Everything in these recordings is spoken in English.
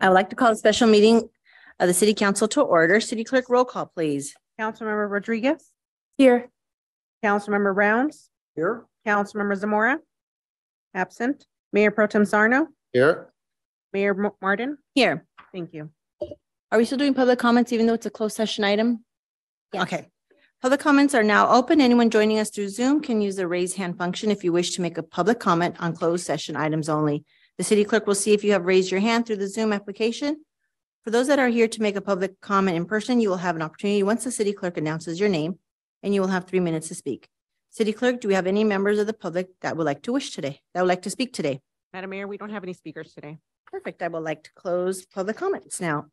I would like to call a special meeting of the city council to order. City clerk, roll call, please. Councilmember Rodriguez, Here. Councilmember Rounds, Here. Councilmember Zamora. Absent. Mayor Pro Tem Sarno, Here. Mayor Mo- Martin. Here. Thank you. Are we still doing public comments even though it's a closed session item? Okay. Public comments are now open. Anyone joining us through Zoom can use the raise hand function if you wish to make a public comment on closed session items only. The city clerk will see if you have raised your hand through the Zoom application. For those that are here to make a public comment in person, you will have an opportunity once the city clerk announces your name, and you will have three minutes to speak. City clerk, do we have any members of the public that would like to wish today, that would like to speak today? Madam Mayor, we don't have any speakers today. Perfect. I would like to close public comments now.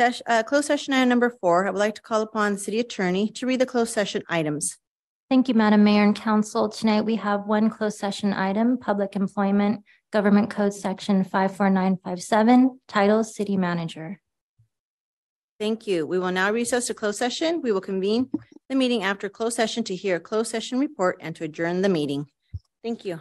Sesh- uh, closed session item number four, I would like to call upon the city attorney to read the closed session items. Thank you, Madam Mayor and Council. Tonight, we have one closed session item, Public Employment Government Code Section five four nine five seven, title City Manager. Thank you. We will now recess to closed session. We will convene the meeting after closed session to hear a closed session report and to adjourn the meeting. Thank you.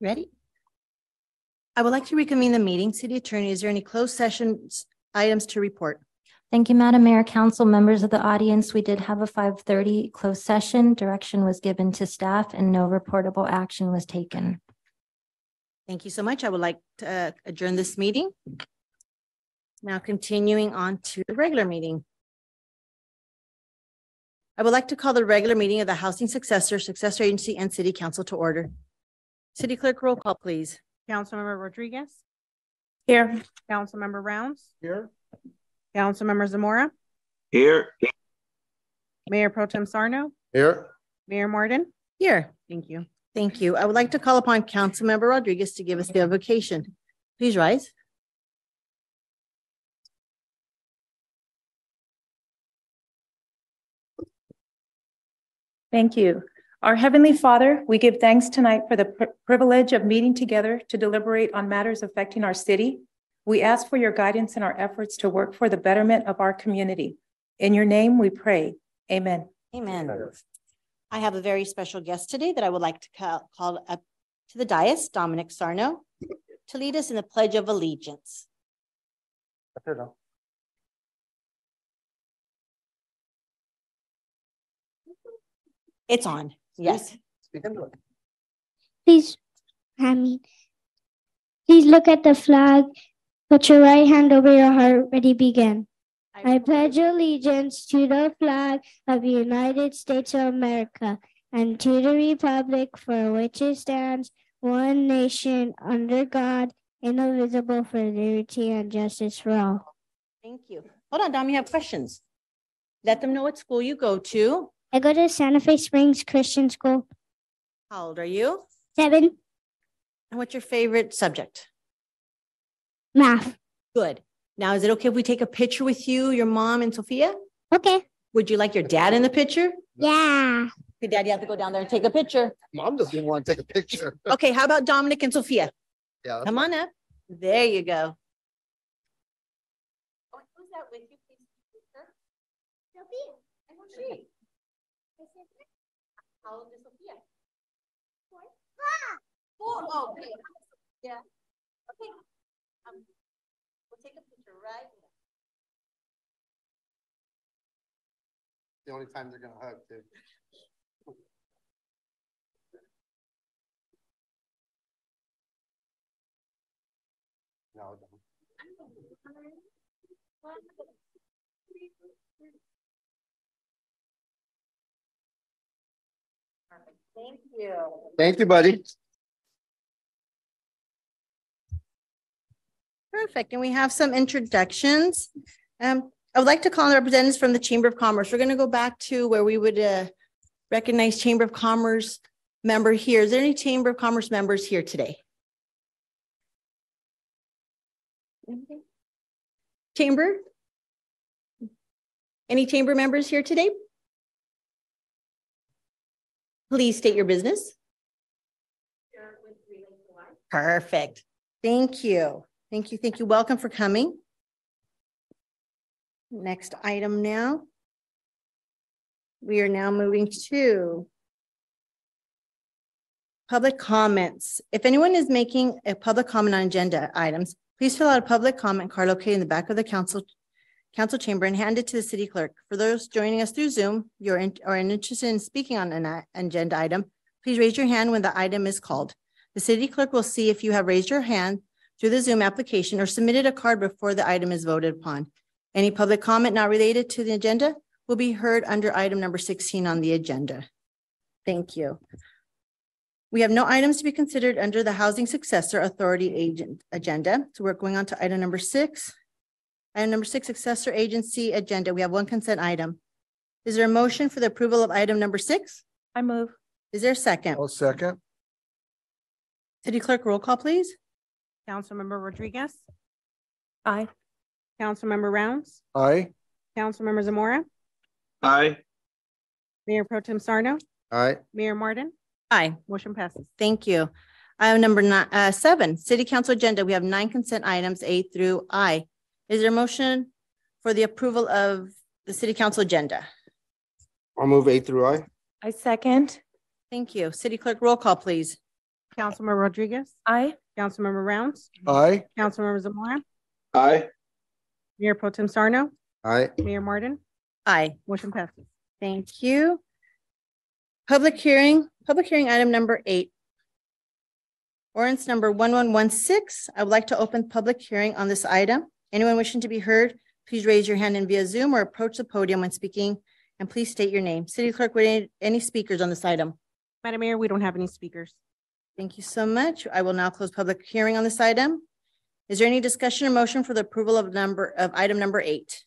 Ready? I would like to reconvene the meeting. City Attorney, is there any closed session items to report? Thank you, Madam Mayor, Council, members of the audience. We did have a five thirty closed session. Direction was given to staff and no reportable action was taken. Thank you so much. I would like to uh, adjourn this meeting. Now continuing on to the regular meeting. I would like to call the regular meeting of the Housing Successor, Successor Agency and City Council to order. City Clerk, roll call, please. Councilmember Rodriguez, Here. Councilmember Rounds, Here. Councilmember Zamora, Here. Mayor Pro Tem Sarno, Here. Mayor Martin. Here. Thank you. Thank you. I would like to call upon Councilmember Rodriguez to give us the invocation. Please rise. Thank you. Our Heavenly Father, we give thanks tonight for the pri- privilege of meeting together to deliberate on matters affecting our city. We ask for your guidance in our efforts to work for the betterment of our community. In your name we pray. Amen. Amen. I have a very special guest today that I would like to call, call up to the dais, Dominic Sarno, to lead us in the Pledge of Allegiance. It's on. Yes. Please, I mean, please look at the flag. Put your right hand over your heart. Ready, begin. I pledge allegiance to the flag of the United States of America and to the republic for which it stands, one nation under God, indivisible for liberty and justice for all. Thank you. Hold on, Dom, you have questions. Let them know what school you go to. I go to Santa Fe Springs Christian School. How old are you? Seven, And what's your favorite subject? math. Good. Now, is it okay if we take a picture with you, your mom and Sophia? Okay. Would you like your dad in the picture? Yeah. Okay, dad, you have to go down there and take a picture. Mom doesn't even want to take a picture. Okay, how about Dominic and Sophia? Yeah. Come on up. There you go. Oh, Who's that with you, please? Sophia. And who's she? How old is Sophia? Four. Four, oh, okay. Yeah. Okay. Um, We'll take a picture right now. The only time they're gonna hug too. No. don't. Thank you. Thank you, buddy. Perfect. And we have some introductions. Um, I would like to call on the representatives from the Chamber of Commerce. We're going to go back to where we would uh, recognize Chamber of Commerce member here. Is there any Chamber of Commerce members here today? Chamber? Any chamber members here today? Please state your business. Perfect. Thank you. Thank you. Thank you. Welcome for coming. Next item now. We are now moving to public comments. If anyone is making a public comment on agenda items, please fill out a public comment card located in the back of the council council chamber and hand it to the city clerk. For those joining us through Zoom, you're in, or interested in speaking on an agenda item, please raise your hand when the item is called. The city clerk will see if you have raised your hand through the Zoom application or submitted a card before the item is voted upon. Any public comment not related to the agenda will be heard under item number sixteen on the agenda. Thank you. We have no items to be considered under the Housing Successor Authority Agent agenda. So we're going on to item number six. Item number six, Successor Agency Agenda. We have one consent item. Is there a motion for the approval of item number six? I move. Is there a second? I'll second. City Clerk, roll call, please. Councilmember Rodriguez, Aye. Councilmember Rounds, Aye. Councilmember Zamora, Aye. Mayor Pro Tem Sarno, Aye. Mayor Martin. Aye. Motion passes. Thank you. Item number nine, uh, seven, City Council Agenda. We have nine consent items, A through I. Is there a motion for the approval of the City Council Agenda? I'll move A through I. I second. Thank you. City Clerk, roll call, please. Councilmember Rodriguez, Aye. Councilmember Rounds, Aye. Councilmember Zamora, Aye. Mayor Pro Tem Sarno, Aye. Mayor Martin, Aye. motion passes. Thank you. Public hearing, public hearing item number eight. Ordinance number one one one six. I would like to open public hearing on this item. Anyone wishing to be heard, please raise your hand in via Zoom or approach the podium when speaking and please state your name. City Clerk, would any, any speakers on this item? Madam Mayor, we don't have any speakers. Thank you so much. I will now close public hearing on this item. Is there any discussion or motion for the approval of number of item number eight?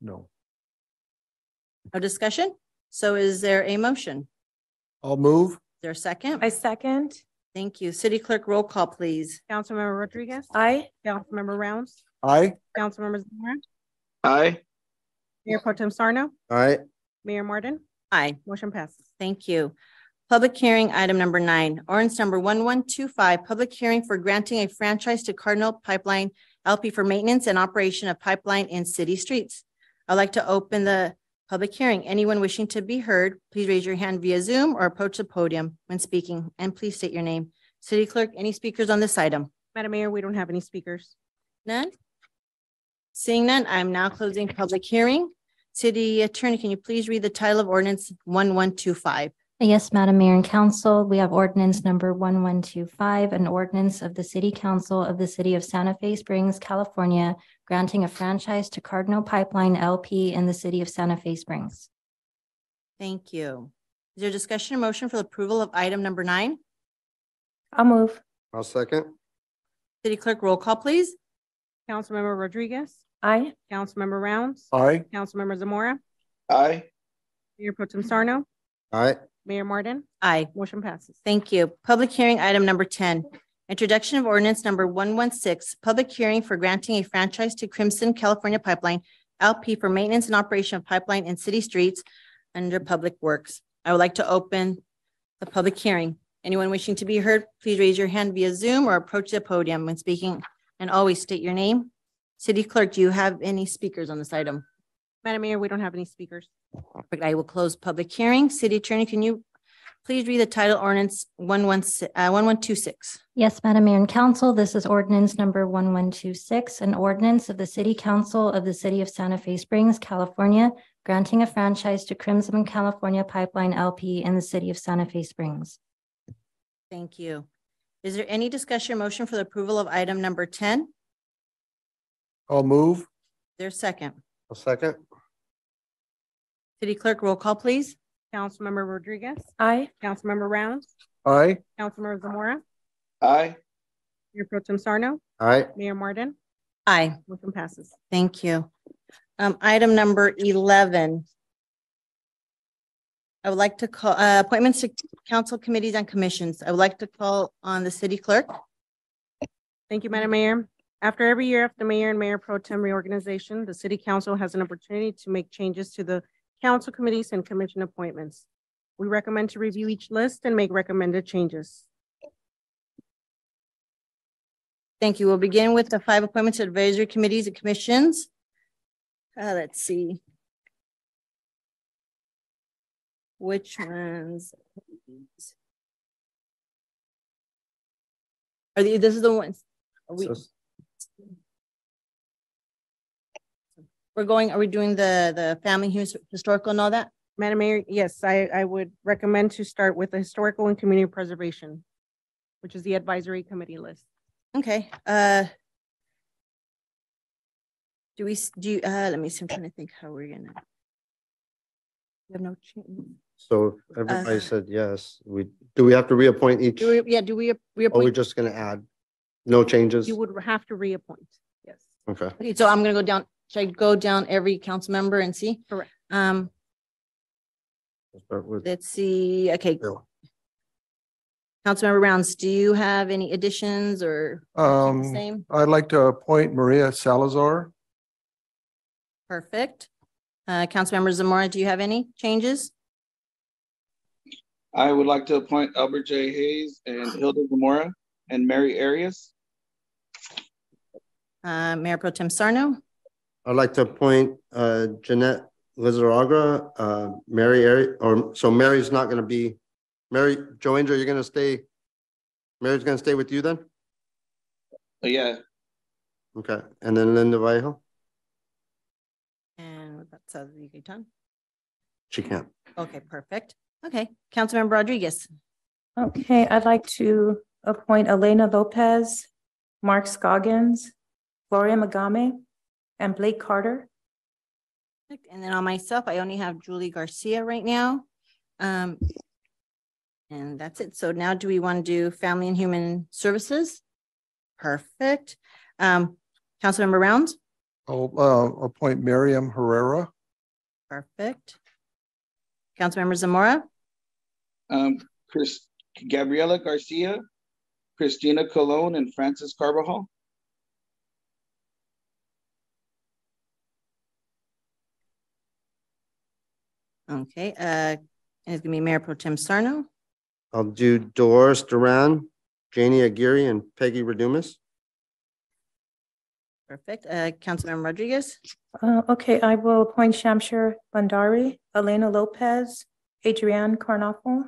No. No discussion? So is there a motion? I'll move. there a second? I second. Thank you. City Clerk, roll call, please. Councilmember Rodriguez, Aye. Councilmember Rounds, Aye. Councilmember Zamora, Aye. Mayor Pro Tem Sarno, Aye. Mayor Martin, Aye. motion passes. Thank you. Public hearing item number nine, ordinance number one one two five, public hearing for granting a franchise to Cardinal Pipeline LP for maintenance and operation of pipeline in city streets. I'd like to open the public hearing. Anyone wishing to be heard, please raise your hand via Zoom or approach the podium when speaking, and please state your name. City Clerk, any speakers on this item? Madam Mayor, we don't have any speakers. None? Seeing none, I'm now closing public hearing. City Attorney, can you please read the title of ordinance one one two five? Yes, Madam Mayor and Council, we have ordinance number one one two five, an ordinance of the City Council of the City of Santa Fe Springs, California, granting a franchise to Cardinal Pipeline LP in the City of Santa Fe Springs. Thank you. Is there discussion or motion for the approval of item number nine? I'll move. I'll second. City Clerk, roll call, please. Councilmember Rodriguez, Aye. Councilmember Rounds, Aye. Councilmember Zamora, Aye. Mayor Pro Tem Sarno, Aye. Mayor Martin, Aye. motion passes. Thank you. Public hearing item number ten. Introduction of ordinance number one one six, public hearing for granting a franchise to Crimson California Pipeline LP for maintenance and operation of pipeline in city streets under Public Works. I would like to open the public hearing. Anyone wishing to be heard, please raise your hand via Zoom or approach the podium when speaking and always state your name. City Clerk, do you have any speakers on this item? Madam Mayor, we don't have any speakers. Perfect. I will close public hearing. City Attorney, can you please read the title ordinance one one six, uh, one one two six? Yes, Madam Mayor and Council, this is ordinance number one one two six, an ordinance of the City Council of the City of Santa Fe Springs, California, granting a franchise to Crimson California Pipeline LP in the City of Santa Fe Springs. Thank you. Is there any discussion or motion for the approval of item number ten? I'll move. There's second. I'll second. City Clerk, roll call, please. Councilmember Rodriguez, Aye. Councilmember Rounds, Aye. Councilmember Zamora, Aye. Mayor Pro Tem Sarno, Aye. Mayor Martin, Aye. motion passes. Thank you. Um, item number eleven. I would like to call, uh, appointments to council committees and commissions. I would like to call on the city clerk. Thank you, Madam Mayor. After every year after mayor and mayor pro tem reorganization, the city council has an opportunity to make changes to the council committees and commission appointments. We recommend to review each list and make recommended changes. Thank you. We'll begin with the five appointments to advisory committees and commissions. Uh, let's see. Which ones? Are these, this is the ones, are we, So- we're going, are we doing the, the family his- historical and all that? Madam Mayor, yes, I, I would recommend to start with the historical and community preservation, which is the advisory committee list. Okay, uh. Do we, s- do you, uh, let me see, I'm trying to think how we're gonna. We have no change. So everybody Uh, said yes. We, do we have to reappoint each? Do we, yeah, do we Or we reappoint? just gonna add? No changes? You would have to reappoint, yes. Okay. Okay, so I'm gonna go down, should I go down every council member and see? Correct. Um, We'll Start with let's see, okay, Bill. Councilmember Rounds, do you have any additions or? keep the Um, Same, I'd like to appoint Maria Salazar. perfect. Uh, Councilmember Zamora, do you have any changes? I would like to appoint Albert J. Hayes and Hilda Zamora and Mary Arias. Uh, Mayor Pro Tem Sarno, I'd like to appoint uh, Jeanette Lizaraga, uh, Mary, Ari- or, so Mary's not gonna be, Mary, Joe Angel, you're gonna stay? Mary's gonna stay with you then? Uh, Yeah, Okay, and then Linda Vallejo? And what about South Yucatan? She can't. Okay, perfect. Okay, Councilmember Rodriguez. Okay, I'd like to appoint Elena Lopez, Mark Scoggins, Gloria Magame, and Blake Carter. And then on myself, I only have Julie Garcia right now. Um, and that's it. So now do we want to do Family and Human Services? Perfect. Um, Councilmember Rounds? I'll uh, appoint Miriam Herrera. Perfect. Councilmember Zamora? um, Chris, Gabriela Garcia, Christina Colon, and Francis Carvajal. Okay, uh, and it's gonna be Mayor Pro Tem Sarno. I'll do Doris Duran, Janie Aguirre, and Peggy Redumis. Perfect. Uh, Councilmember Rodriguez? Uh, okay, I will appoint Shamsher Bandari, Elena Lopez, Adrienne Carnafal.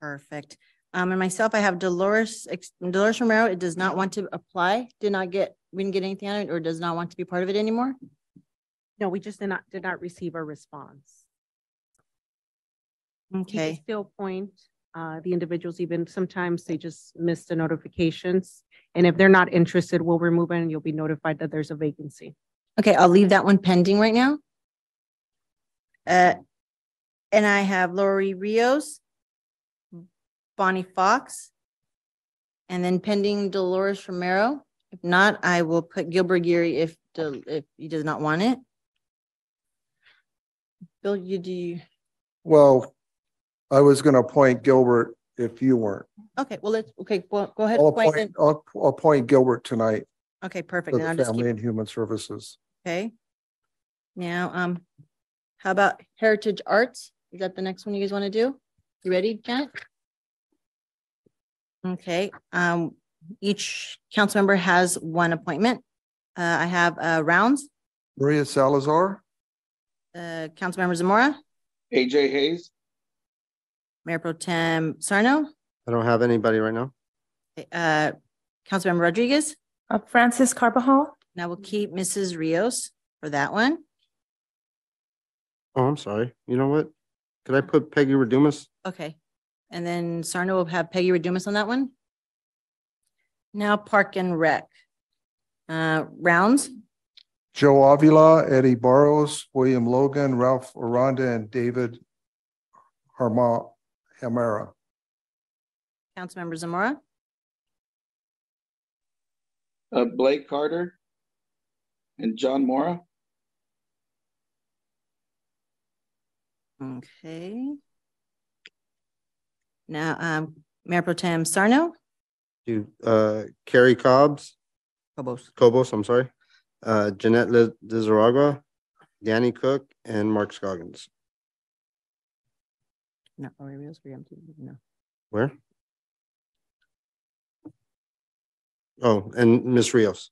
Perfect. Um, and myself, I have Dolores, Dolores Romero. It does not want to apply, did not get, we didn't get anything on it, or does not want to be part of it anymore. No, we just did not, did not receive a response. Okay, Still point, uh, the individuals, even sometimes they just miss the notifications. And if they're not interested, we'll remove it and you'll be notified that there's a vacancy. okay, I'll leave that one pending right now. Uh, and I have Lori Rios, Bonnie Fox, and then pending Dolores Romero. If not, I will put Gilbert Geary if, if he does not want it. Bill, you do, you- Well, I was gonna appoint Gilbert if you weren't. okay, well, let's, okay, go, go ahead. I'll appoint appoint, I'll appoint Gilbert tonight Okay, perfect. for the I'll just keep, Family and Human Services. okay. Now, um, how about Heritage Arts? Is that the next one you guys want to do? You ready, Janet? Okay, um, each council member has one appointment. Uh, I have, uh, Rounds, Maria Salazar, uh, Councilmember Zamora, AJ Hayes, Mayor Pro Tem Sarno, I don't have anybody right now. uh, Councilmember Rodriguez, Uh, Francis Carvajal. and I will keep Mrs. Rios for that one. Oh, I'm sorry. You know what? Could I put Peggy Redumis? Okay, and then Sarno will have Peggy Redumas on that one. Now Park and Rec. Uh, rounds, Joe Avila, Eddie Barros, William Logan, Ralph Aranda, and David Harma, Hamara. Councilmember Zamora, uh, Blake Carter, and John Mora. okay. Now, um, Mayor Pro Tem Sarno, Do, uh, Carrie Cobbs, Cobos, Cobos, I'm sorry. Uh, Jeanette Liz- Lizaraga, Danny Cook, and Mark Scoggins. not Lori Rios, preemptive, no. Where? Oh, and Miss Rios.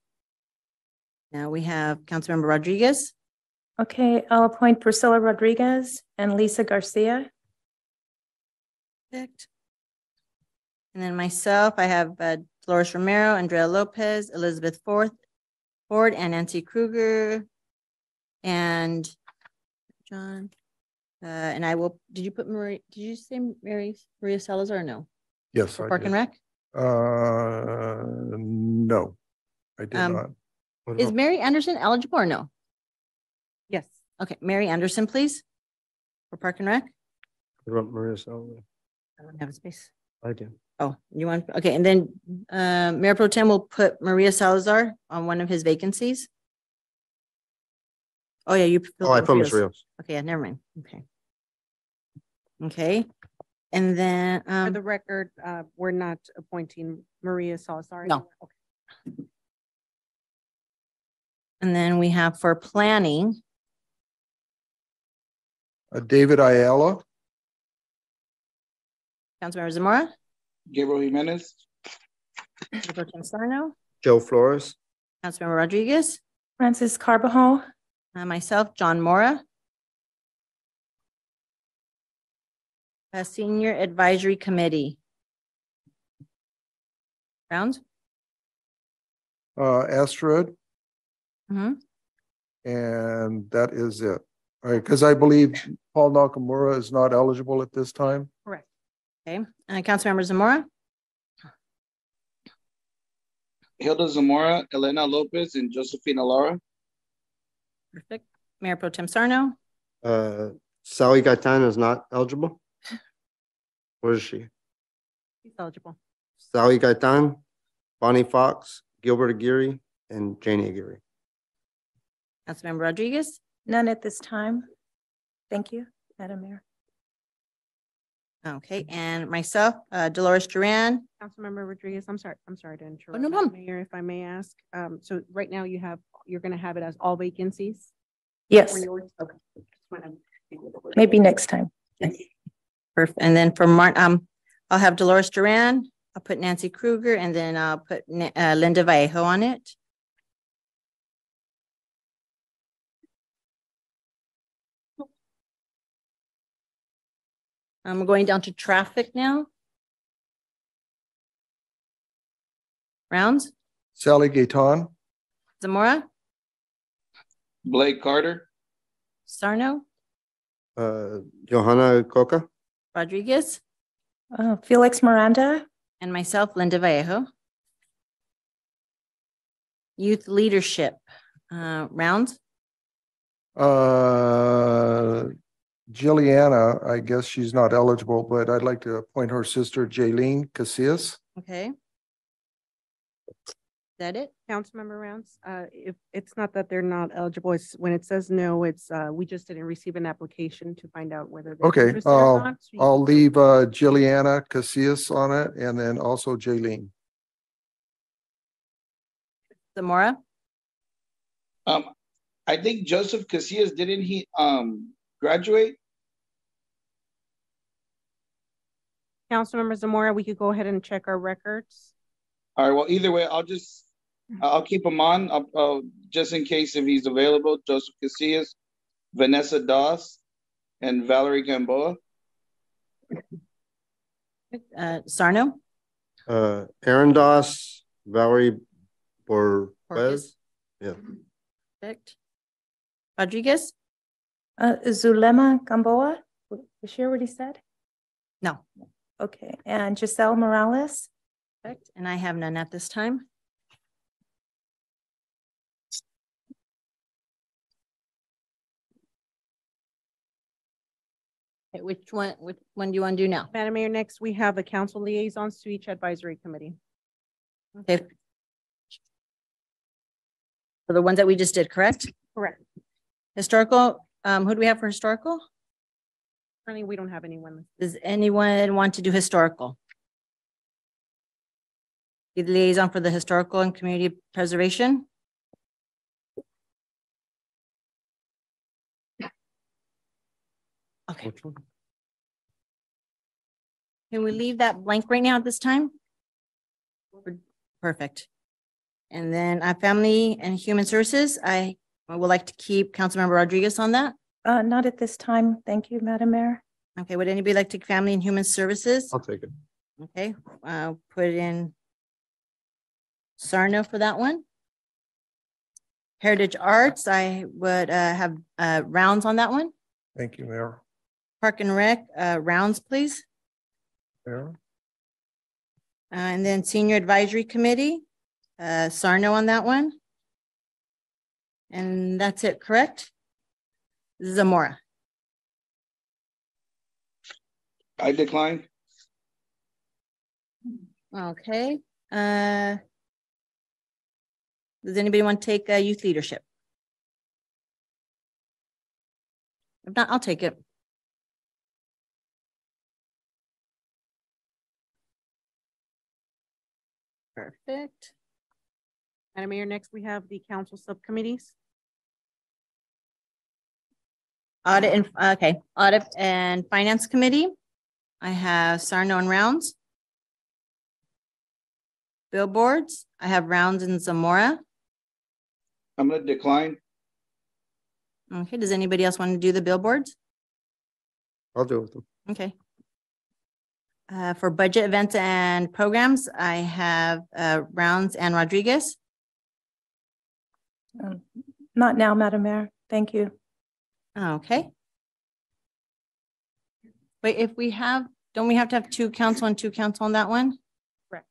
Now we have Councilmember Rodriguez, Okay, I'll appoint Priscilla Rodriguez and Lisa Garcia. Picked. And then myself, I have uh, Dolores Romero, Andrea Lopez, Elizabeth Forth, Ford, and Nancy Kruger. And John, uh, and I will, did you put Marie, did you say Mary, Maria Salazar no? Yes, For I Park and did. Rec? Uh, no, I did Um, not. What Is about- Mary Anderson eligible or no? Yes. Okay, Mary Anderson, please. For Park and Rec? what about Maria Salazar? I don't have a space. I do. Oh, you want, okay, and then uh, Mayor Pro Tem will put Maria Salazar on one of his vacancies. Oh, yeah, you. Oh, I put Miss Rios. Okay, yeah, never mind. Okay. Okay, and then, For the um, record, uh, we're not appointing Maria Salazar. No. Okay. and then we have for planning, Uh, David Ayala, Councilmember Zamora, Gabriel Jimenez, Mayor Pro Sarno, Joe Flores, Councilmember Rodriguez, Francis Carbajal, uh, myself, John Mora. Uh, Senior Advisory Committee. Rounds? uh, Astrid, Mhm. and that is it. All right, because I believe Paul Nakamura is not eligible at this time. Correct. Okay, uh, Councilmember Zamora, Hilda Zamora, Elena Lopez, and Josephina Lara. perfect. Mayor Pro Tem Sarno, uh, Sally Gaitan is not eligible. Where is she? She's eligible. Sally Gaitan, Bonnie Fox, Gilbert Aguirre, and Janie Aguirre. Councilmember Rodriguez, none at this time. Thank you, Madam Mayor. Okay, and myself, uh, Dolores Duran, Councilmember Rodriguez, I'm sorry, I'm sorry to interrupt. Oh, no problem. Mayor, if I may ask, um, so right now you have, you're gonna have it as all vacancies? Yes, For yours? Okay. Just wanna- maybe next time. Perfect. And then for Martin, um, I'll have Dolores Duran, I'll put Nancy Kruger, and then I'll put Na- uh, Linda Vallejo on it. I'm going down to traffic now. Rounds, Sally Gaitan, Zamora, Blake Carter, Sarno, Uh, Johanna Coca, Rodriguez, Uh, Felix Miranda, and myself, Linda Vallejo. Youth leadership, uh, rounds, uh, Jilliana, I guess she's not eligible, but I'd like to appoint her sister Jaylene Casillas. okay. Is that it? Councilmember Rounds, uh, if, it's not that they're not eligible, it's when it says no, it's, uh, we just didn't receive an application to find out whether. they're Okay, interested or I'll, not, so you- I'll leave, uh, Jilliana Casillas on it and then also Jaylene. Zamora, um, I think Joseph Casillas, didn't he, um, graduate? Councilmember Zamora, we could go ahead and check our records. All right, well, either way, I'll just, I'll keep him on, I'll, uh, just in case if he's available, Joseph Casillas, Vanessa Doss, and Valerie Gamboa. uh, Sarno, uh, Aaron Doss, Valerie Borges. Borges. Yeah. perfect. Rodriguez, uh, Zulema Gamboa, was she already said? no, Okay, and Giselle Morales, perfect, and I have none at this time. Okay, which one, which one do you want to do now? Madam Mayor, next we have the council liaisons to each advisory committee. Okay. For the ones that we just did, correct? Correct. Historical, um, who do we have for historical? Currently, we don't have anyone. Does anyone want to do historical? Be the liaison for the historical and community preservation? Okay, can we leave that blank right now at this time? Perfect. And then uh, Family and Human Services, I I would like to keep Councilmember Rodriguez on that. uh, not at this time. Thank you, Madam Mayor. Okay, would anybody like to Family and Human Services? I'll take it. Okay, uh, put in Sarno for that one. Heritage Arts, I would, uh, have, uh, rounds on that one. Thank you, Mayor. Park and Rec, uh, rounds, please. Mayor? Uh, and then Senior Advisory Committee, uh, Sarno on that one. And that's it, correct? Zamora, I decline. okay, uh. Does anybody want to take, uh, youth leadership? If not, I'll take it. Perfect. Madam Mayor, next we have the council subcommittees. Audit and, okay, Audit and Finance Committee. I have Sarno and Rounds. Billboards, I have Rounds and Zamora. I'm gonna decline. Okay, does anybody else want to do the billboards? I'll do with them. Okay. Uh, for budget events and programs, I have, uh, Rounds and Rodriguez. Um, Not now, Madam Mayor. Thank you. Okay. Wait, if we have, don't we have to have two council and two council on that one? Correct.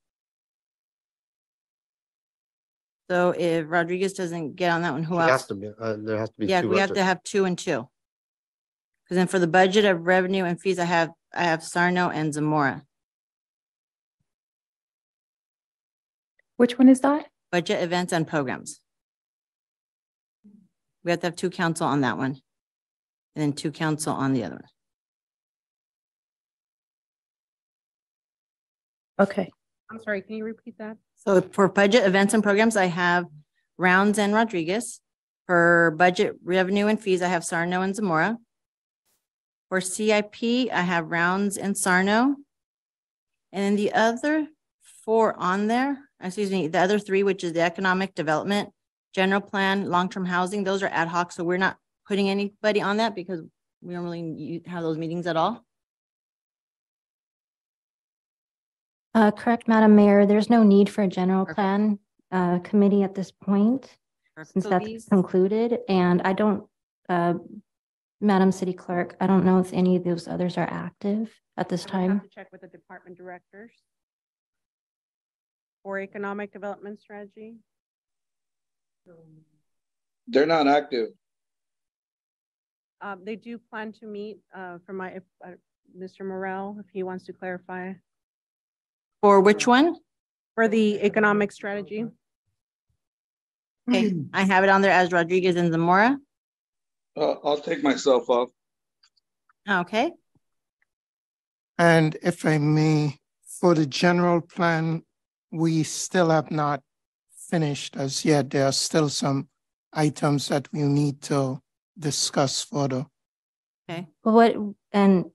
So if Rodriguez doesn't get on that one, who It has else? to be, uh, there has to be. Yeah, two we have to have two and two. Because then for the budget of revenue and fees, I have, I have Sarno and Zamora. Which one is that? Budget events and programs. We have to have two council on that one. And then two council on the other one. Okay. I'm sorry, can you repeat that? So for budget events and programs, I have Rounds and Rodriguez. For budget revenue and fees, I have Sarno and Zamora. For CIP, I have Rounds and Sarno. And then the other four on there, excuse me, the other three, which is the economic development, general plan, long-term housing, those are ad hoc, so we're not putting anybody on that because we don't really have those meetings at all. Uh, correct, Madam Mayor, there's no need for a general Perfect. plan, uh, committee at this point, since So that's these- concluded, and I don't, uh, Madam City Clerk, I don't know if any of those others are active at this I would time. have to Check with the department directors. For economic development strategy. They're not active. Um, they do plan to meet, uh, for my, if, uh, Mr. Morel, if he wants to clarify, For which one? for the economic strategy. Okay, I have it on there as Rodriguez and Zamora. Uh, I'll take myself off. Okay, And if I may, for the general plan, we still have not finished as yet. There are still some items that we need to discuss further. okay. What, and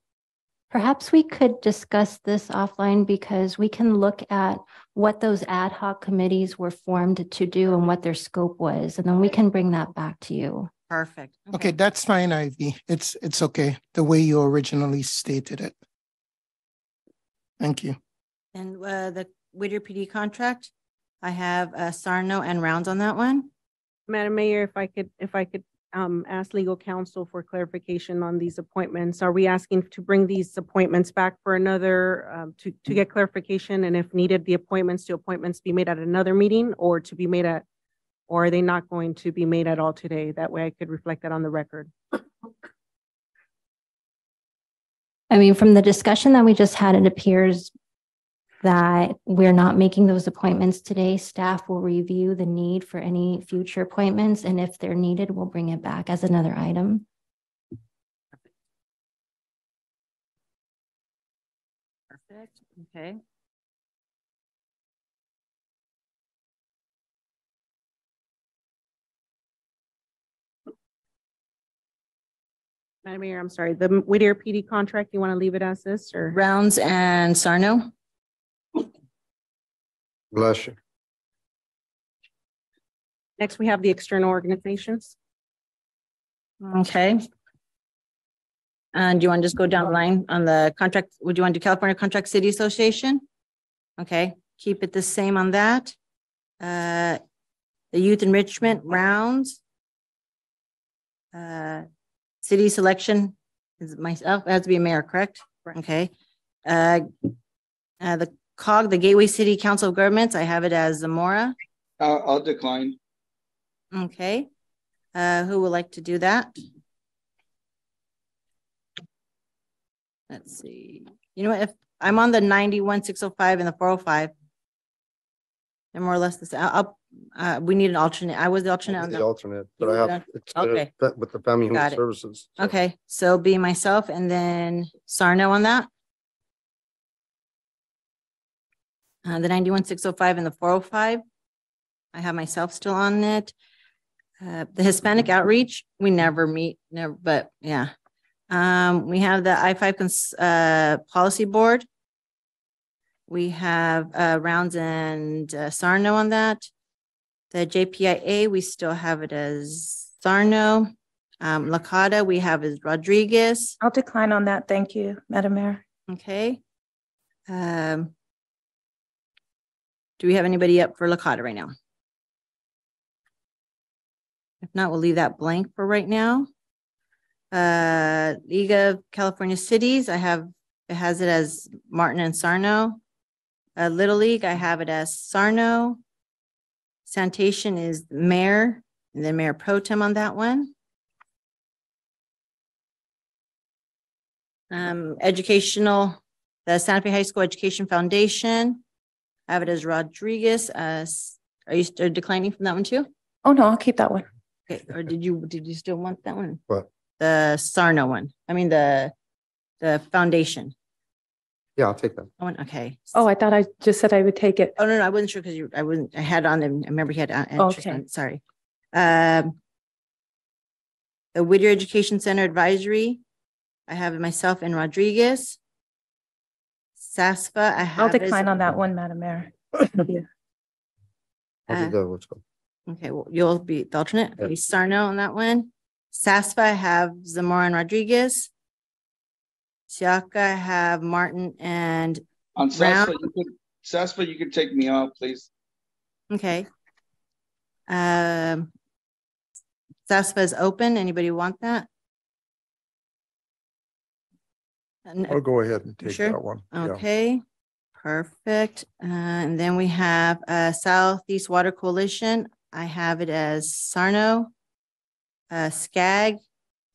perhaps we could discuss this offline because we can look at what those ad hoc committees were formed to do and what their scope was, and then we can bring that back to you. Perfect. Okay, that's fine, Ivy. It's, it's okay, the way you originally stated it. Thank you. And uh, the Whittier PD contract, I have uh, Sarno and Rounds on that one. Madam Mayor, if I could, if I could, um, ask legal counsel for clarification on these appointments. Are we asking to bring these appointments back for another, um, to, to get clarification? And if needed, the appointments to appointments be made at another meeting or to be made at, or are they not going to be made at all today? That way I could reflect that on the record. I mean, from the discussion that we just had, it appears that we're not making those appointments today. Staff will review the need for any future appointments, and if they're needed, we'll bring it back as another item. Perfect. Okay. Madam Mayor, I'm sorry, the Whittier PD contract, you want to leave it as this or? Rounds and Sarno. Bless you. Next, we have the external organizations. Okay. And do you want to just go down the line on the contract? Would you want to do California Contract City Association? Okay, keep it the same on that. Uh, the youth enrichment rounds. Uh, city selection is myself, it has to be a mayor, correct? Okay. Uh, uh, the COG, the Gateway City Council of Governments, I have it as Zamora. I'll, I'll decline. Okay. Uh, who would like to do that? Let's see. You know what? If I'm on the ninety-one, six oh five and the four oh five. They're more or less the same. I'll, I'll- uh, we need an alternate. I was the alternate on The that. alternate, but I have, it's uh, Okay. fa- with the Family Got Human it. Services. so- Okay, so be myself and then Sarno on that. Uh, the ninety-one, six oh five and the four oh five. I have myself still on it. Uh, the Hispanic outreach, we never meet, never, but yeah. Um, we have the I five cons- uh, policy board. We have uh, Rounds and uh, Sarno on that. The JPIA, we still have it as Sarno. Um, Lakata, we have as Rodriguez. I'll decline on that. Thank you, Madam Mayor. Okay. Um. Do we have anybody up for Lakata right now? If not, we'll leave that blank for right now. Uh, League of California Cities, I have, it has it as Martin and Sarno. Uh, Little League, I have it as Sarno. Sanitation is Mayor, and then Mayor Pro Tem on that one. Um, educational, the Santa Fe High School Education Foundation. I have it as Rodriguez. Uh, s- are you still declining from that one too? Oh, no, I'll keep that one. Okay, or did you, did you still want that one? What? The Sarno one, I mean, the, the foundation. Yeah, I'll take that. That One, okay. Oh, I thought I just said I would take it. Oh, no, no, I wasn't sure because you, I wasn't, I had on them, I remember he had uh, interest Okay. on, sorry. Um. The Whittier Education Center Advisory, I have it myself and Rodriguez. SASFA, I have. I'll as- decline on that one, Madam Mayor. Thank. I'll Uh, do let's go. Okay, well, you'll be the alternate, Yep. okay, Sarno on that one. SASFA, I have Zamora and Rodriguez. SEAACA, I have Martin and, On Round- SASFA, you could, SASFA, you could take me off, please. okay. Um. SASFA is open, anybody want that? And- I'll go ahead and take Sure. that one. Yeah. Okay, perfect. Uh, and then we have, uh, Southeast Water Coalition. I have it as Sarno. Uh, SCAG,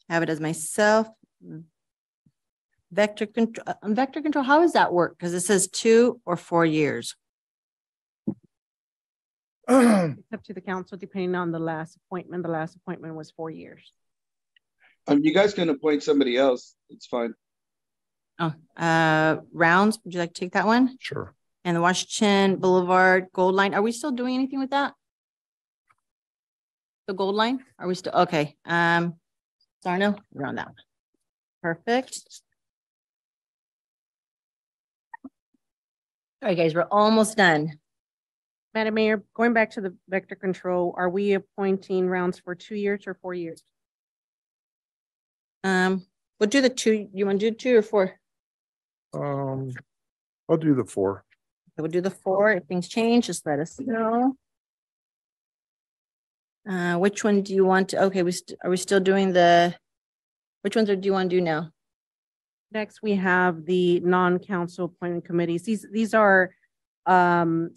have it as myself. Vector control, uh, vector control, how does that work? Because it says two or four years. It's up to the council depending on the last appointment. The last appointment was four years. Um, you guys can appoint somebody else. It's fine. Oh, uh, Rounds, would you like to take that one? Sure. And the Washington Boulevard Gold Line, are we still doing anything with that? The Gold Line, are we still, okay, um, Sarno, we're on that one. Perfect. All right, guys, we're almost done. Madam Mayor, going back to the vector control, are we appointing rounds for two years or four years? Um, we'll do the two, you want to do two or four? Um, I'll do the four. We'll do the four. If things change, just let us know. Uh, which one do you want to, okay, we, st- are we still doing the, which ones are, do you want to do now? Next, we have the non-council appointment committees. These, these are um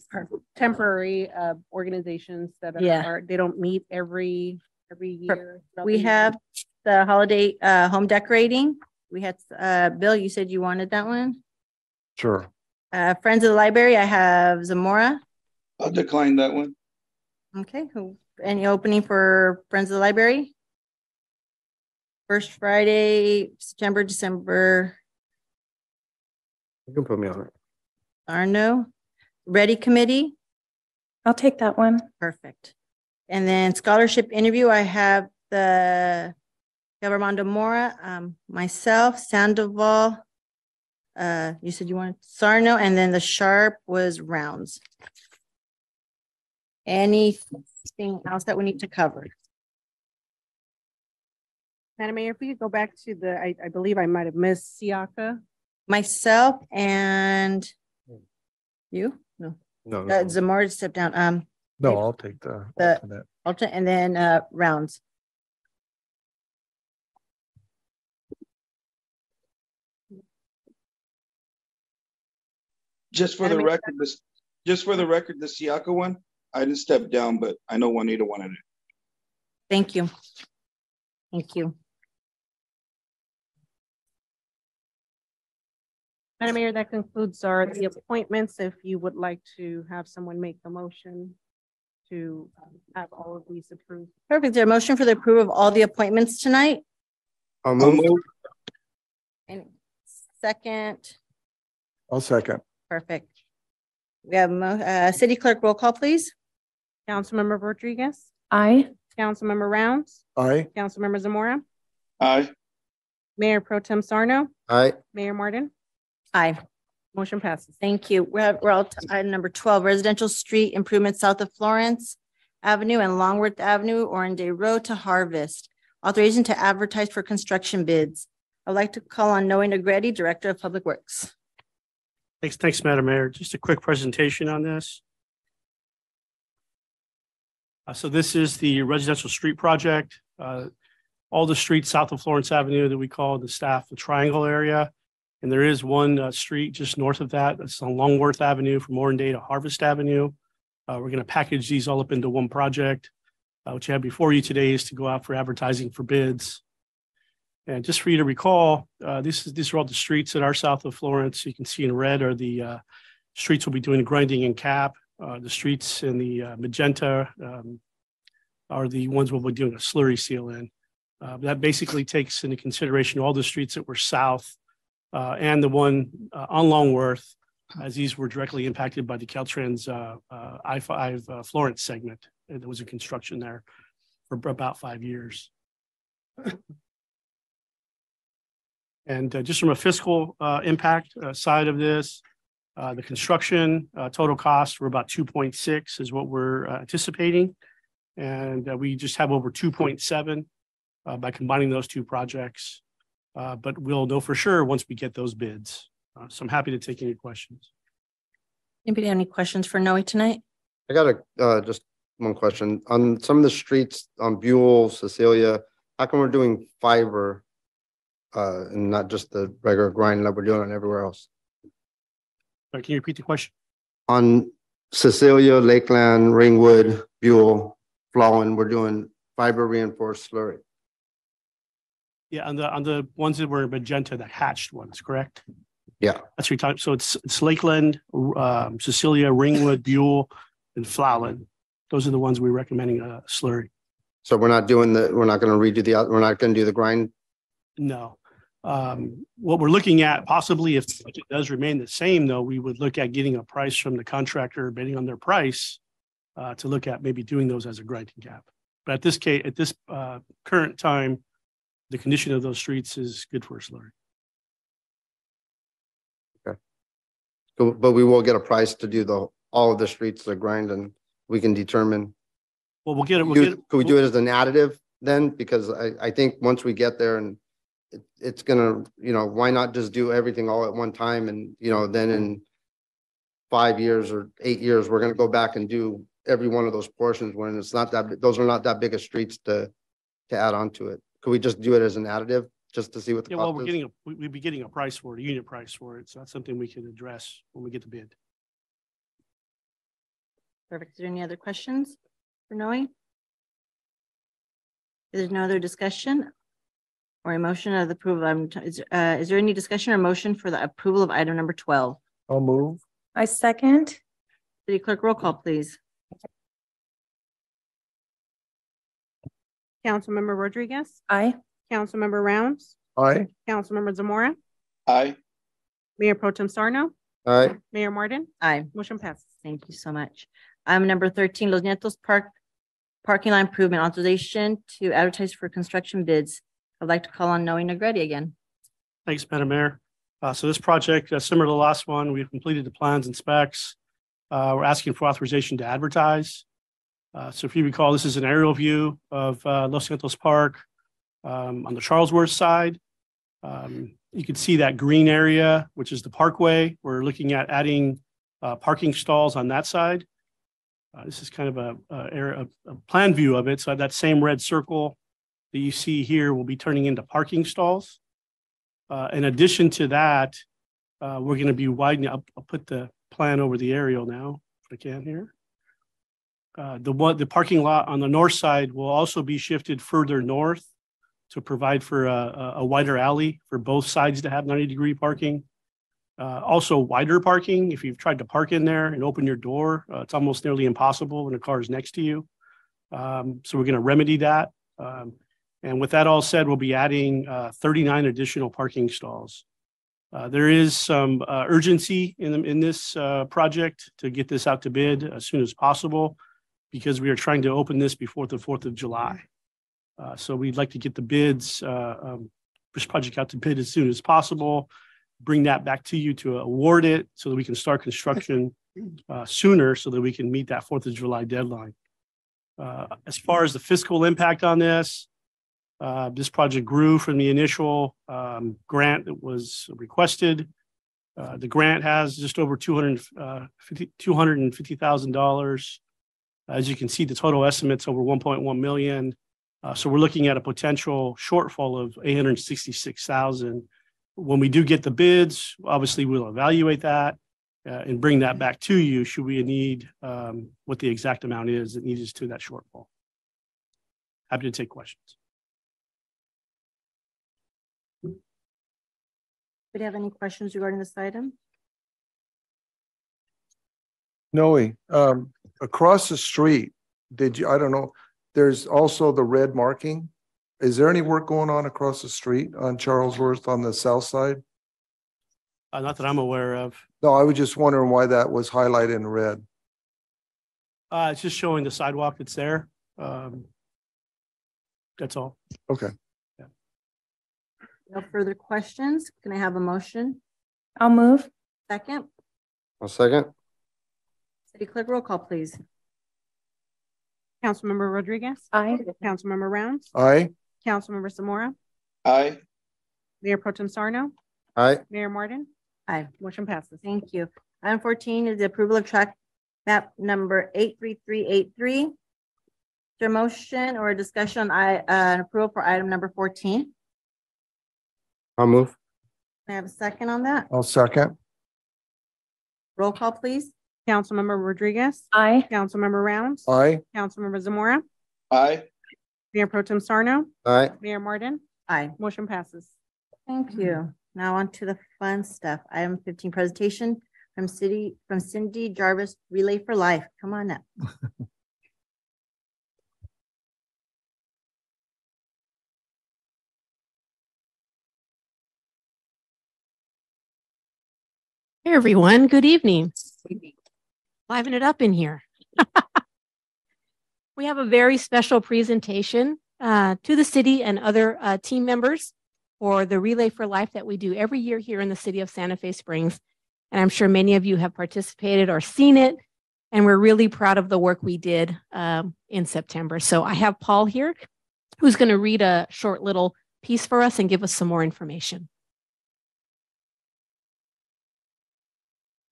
temporary uh organizations that are- Yeah. are, they don't meet every, every year. We have the holiday, uh, home decorating. We had, uh, Bill, you said you wanted that one. Sure. Uh, Friends of the Library, I have Zamora. I'll decline that one. Okay, who, any opening for Friends of the Library? First Friday, September, December, You can put me on it. Arno. Ready Committee, I'll take that one. perfect. And then scholarship interview, I have the Armando Mora, um, myself, Sandoval. Uh, you said you wanted Sarno, and then the Sharp was Rounds. Anything else that we need to cover? Madam Mayor, if we could go back to the, I, I believe I might have missed SEAACA. Myself and you? No, No, uh, no. Zamora stepped down, um, No, I'll take the The- alternate. alternate, and then, uh, Rounds. Just for the Madam Mayor- record, this, just for the record, the SEAACA one, I didn't step down, but I know Juanita wanted it. Thank you. Thank you. Madam Mayor, that concludes our, the appointments. If you would like to have someone make the motion to um, have all of these approved. Perfect. Is there a motion for the approval of all the appointments tonight? I'll I'll move. move. And second, I'll second. Perfect. We have, mo- uh, city clerk roll call, please. Councilmember Rodriguez, Aye. Councilmember Rounds, Aye. Councilmember Zamora, Aye. Mayor Pro Tem Sarno, Aye. Mayor Martin. Aye. Motion passes. Thank you. We're, we're all to item number twelve, residential street improvements south of Florence Avenue and Longworth Avenue, Orange Road to Harvest. Authorization to advertise for construction bids. I'd like to call on Noe Negrete, Director of Public Works. Thanks, thanks, Madam Mayor. Just a quick presentation on this. Uh, so this is the residential street project. Uh, all the streets south of Florence Avenue that we call the staff, the triangle area. And there is one, uh, street just north of that. It's on Longworth Avenue from Orange to Harvest Avenue. Uh, we're going to package these all up into one project. Uh, what you have before you today is to go out for advertising for bids. And just for you to recall, uh, this is, these are all the streets that are south of Florence. You can see in red are the uh, streets we'll be doing grinding and cap. Uh, the streets in the uh, magenta um, are the ones we'll be doing a slurry seal in. Uh, that basically takes into consideration all the streets that were south uh, and the one on Longworth, as these were directly impacted by the Caltrans uh, uh, I-5 uh, Florence segment. There was a construction there for about five years. And uh, just from a fiscal uh, impact uh, side of this, uh, the construction uh, total cost, we're about 2.6 is what we're uh, anticipating. And uh, we just have over 2.7 uh, by combining those two projects. Uh, But we'll know for sure once we get those bids. Uh, So I'm happy to take any questions. Anybody have any questions for Noe tonight? I got a, uh, just one question. On some of the streets on Buell, Cecilia, how come we're doing fiber? Uh, and not just the regular grind like we're doing on everywhere else? Sorry, Can you repeat the question? On Cecilia, Lakeland, Ringwood, Buell, Flowen, we're doing fiber reinforced slurry. Yeah, on the, on the ones that were magenta, the hatched ones, correct? Yeah. That's what you're talking, so it's, it's Lakeland, um, Cecilia, Ringwood, Buell, and Flowland. Those are the ones we're recommending a slurry. So we're not doing the, we're not gonna redo the, we're not gonna do the grind. No. Um, what we're looking at possibly if it does remain the same, though, we would look at getting a price from the contractor bidding on their price uh, to look at maybe doing those as a grinding cap. But at this case, at this uh, current time, the condition of those streets is good for a slurry. So- But we will get a price to do the, all of the streets, the grind and we can determine. Well, we'll get it. we'll get Do- it- Could we do it as an additive then? Because I, I think once we get there and it, it's gonna, you know, why not just do everything all at one time and, you know, then in five years or eight years, we're gonna go back and do every one of those portions when it's not that, those are not that big of streets to, to add on to it. Could we just do it as an additive, just to see what the Yeah, well, cost we're is? getting, a we- we'd be getting a price for it, a unit price for it. So that's something we can address when we get the bid. Perfect. Is there any other questions for Noe? If There's no other discussion or a motion of the approval. of item Is, uh, is there any discussion or motion for the approval of item number twelve? I'll move. I second. City clerk, roll call, please. Councilmember Rodriguez, Aye. Councilmember Rounds, Aye. Councilmember Zamora, Aye. Mayor Pro Tem Sarno, All right, Mayor Martin, Aye. motion passes. Thank you so much. Item number thirteen, Los Nietos Park Parking Lot Improvement Authorization to advertise for construction bids. I'd like to call on Noe Negrete again. Thanks, Madam Mayor. Uh, so this project, uh, similar to the last one, we've completed the plans and specs. Uh, we're asking for authorization to advertise. Uh, so if you recall, this is an aerial view of, uh, Los Nietos Park, um, on the Charlesworth side. Um, you can see that green area, which is the parkway. We're looking at adding, uh, parking stalls on that side. This is kind of a, a, a, a plan view of it. So that same red circle that you see here will be turning into parking stalls. Uh, in addition to that, uh, we're gonna be widening, I'll, I'll put the plan over the aerial now, if I can here. Uh, the one, the parking lot on the north side will also be shifted further north to provide for a, a- wider alley for both sides to have ninety degree parking. Uh, also wider parking, if you've tried to park in there and open your door, uh, it's almost nearly impossible when a car is next to you. Um, so we're gonna remedy that. Um, and with that all said, we'll be adding uh, 39 additional parking stalls. Uh, There is some uh, urgency in, in this uh, project to get this out to bid as soon as possible because we are trying to open this before the 4th of July. Uh, So we'd like to get the bids, uh, um, this project out to bid as soon as possible. bring that back to you to award it so that we can start construction sooner so that we can meet that Fourth of July deadline. As far as the fiscal impact on this, uh, this project grew from the initial um, grant that was requested. Uh, The grant has just over two hundred uh. As you can see, the total estimate's over one point one million. Uh, So we're looking at a potential shortfall of eight hundred and sixty-six thousand. When we do get the bids, obviously we'll evaluate that uh, and bring that back to you should we need um, what the exact amount is that needs us to that shortfall. Happy to take questions. Do you have any questions regarding this item? Noe, um, across the street, did you, I don't know, there's also the red marking. Is there any work going on across the street on Charlesworth on the south side? Uh, Not that I'm aware of. No, I was just wondering why that was highlighted in red. Uh, It's just showing the sidewalk that's there. Um, That's all. Okay. No further questions. Can I have a motion? I'll move. Second, I'll second. city clerk roll call, please. Councilmember Rodriguez? Aye. Councilmember Rounds? Aye, Councilmember Zamora? Aye. Mayor Pro Tem Sarno? Aye. Mayor Martin? Aye. Motion passes. Thank you. Item fourteen is the approval of tract map number eight three three eight three. Is there a motion or a discussion on I, uh, an approval for item number fourteen? I'll move. Can I have a second on that? I'll second. Roll call, please. Councilmember Rodriguez? Aye. Councilmember Rounds? Aye, Councilmember Zamora? Aye. Mayor Pro Tem Sarno? Aye. Mayor Martin? Aye. Motion passes. Thank you. Now on to the fun stuff. Item fifteen, presentation from city, from Cindy Jarvis, Relay for Life. Come on up. Hey, everyone. Good evening. Liven it up in here. We have a very special presentation uh, to the city and other uh, team members for the Relay for Life that we do every year here in the city of Santa Fe Springs. And I'm sure many of you have participated or seen it. And we're really proud of the work we did um, in September. So I have Paul here who's going to read a short little piece for us and give us some more information.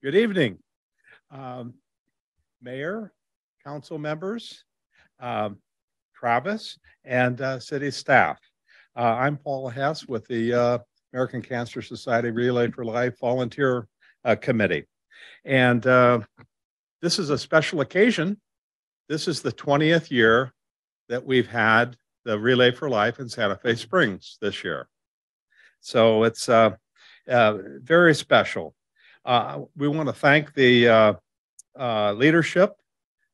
Good evening. Um, Mayor, council members, um, Travis, and uh, city staff. Uh, I'm Paul Hess with the uh, American Cancer Society Relay for Life Volunteer uh, Committee. And uh, this is a special occasion. This is the 20th year that we've had the Relay for Life in Santa Fe Springs this year. So it's uh, very special. Uh, we want to thank the uh, uh, leadership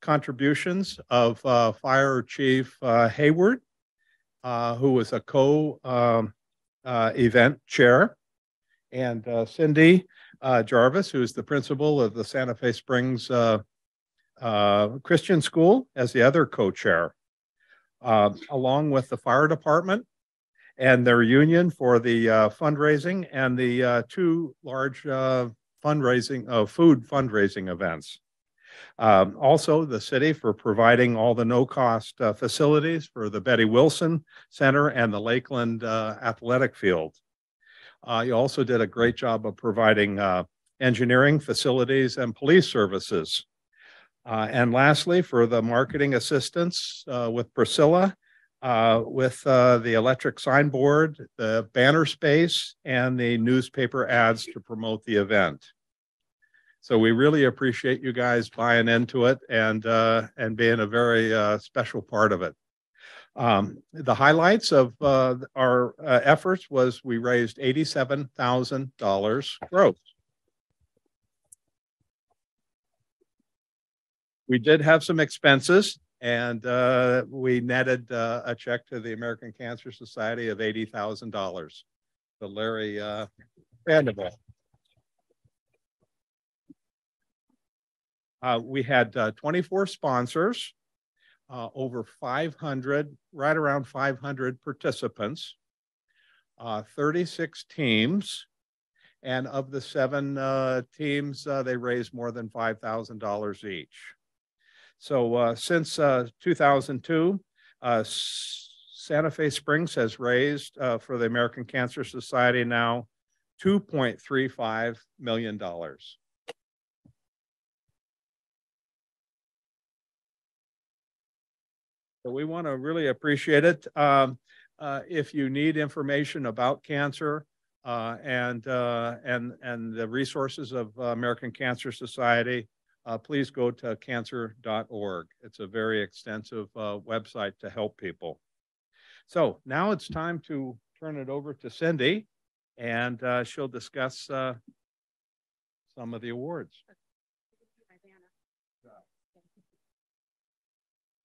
contributions of uh, Fire Chief uh, Hayward, who was a co um, event chair, and Cindy Jarvis, who is the principal of the Santa Fe Springs Christian School, as the other co chair, uh, along with the fire department and their union for the uh, fundraising and the uh, two large uh, fundraising, uh, food fundraising events. Um, also, the city for providing all the no-cost uh, facilities for the Betty Wilson Center and the Lakeland uh, Athletic Field. Uh, you also did a great job of providing uh, engineering facilities and police services. Uh, and lastly, for the marketing assistance uh, with Priscilla, uh, with uh, the electric signboard, the banner space, and the newspaper ads to promote the event. So we really appreciate you guys buying into it and uh, and being a very uh, special part of it. Um, the highlights of uh, our efforts was we raised eighty-seven thousand dollars gross. We did have some expenses, and uh, we netted uh, a check to the American Cancer Society of eighty thousand dollars. So Larry uh, Vanderbilt. Uh, we had uh, 24 sponsors, uh, over 500, right around 500 participants, uh, 36 teams, And of the seven teams, they raised more than $5,000 each. So uh, since uh, 2002, uh, Santa Fe Springs has raised uh, for the American Cancer Society now $2.35 million. So we want to really appreciate it. Um, uh, if you need information about cancer uh, and and and the resources of American Cancer Society, uh, please go to cancer.org. It's a very extensive uh, website to help people. So now it's time to turn it over to Cindy, and uh, she'll discuss some of the awards.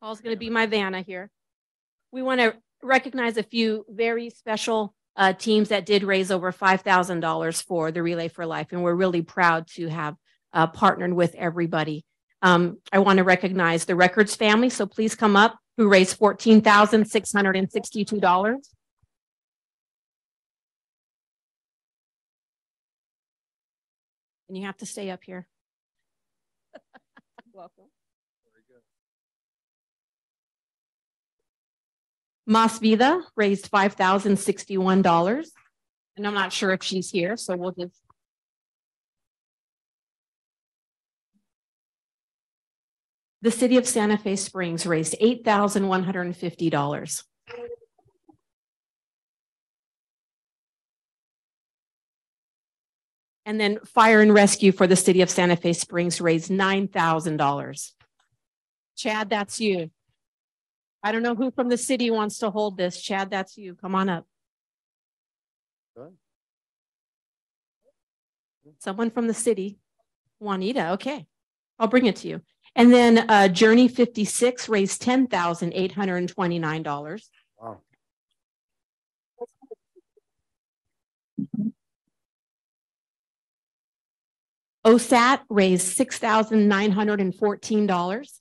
Paul's going to be my Vanna here. We want to recognize a few very special uh, teams that did raise over $5,000 for the Relay for Life, and we're really proud to have uh, partnered with everybody. Um, I want to recognize the Records family, so please come up, who raised $14,662. And you have to stay up here. Welcome. Mas Vida raised $5,061. And I'm not sure if she's here, so we'll just. The city of Santa Fe Springs raised $8,150. And then fire and rescue for the city of Santa Fe Springs raised $9,000. Chad, that's you. I don't know who from the city wants to hold this. Chad, that's you. Come on up. Someone from the city. Juanita, okay. I'll bring it to you. And then uh, Journey 56 raised $10,829. Wow. OSAT raised $6,914.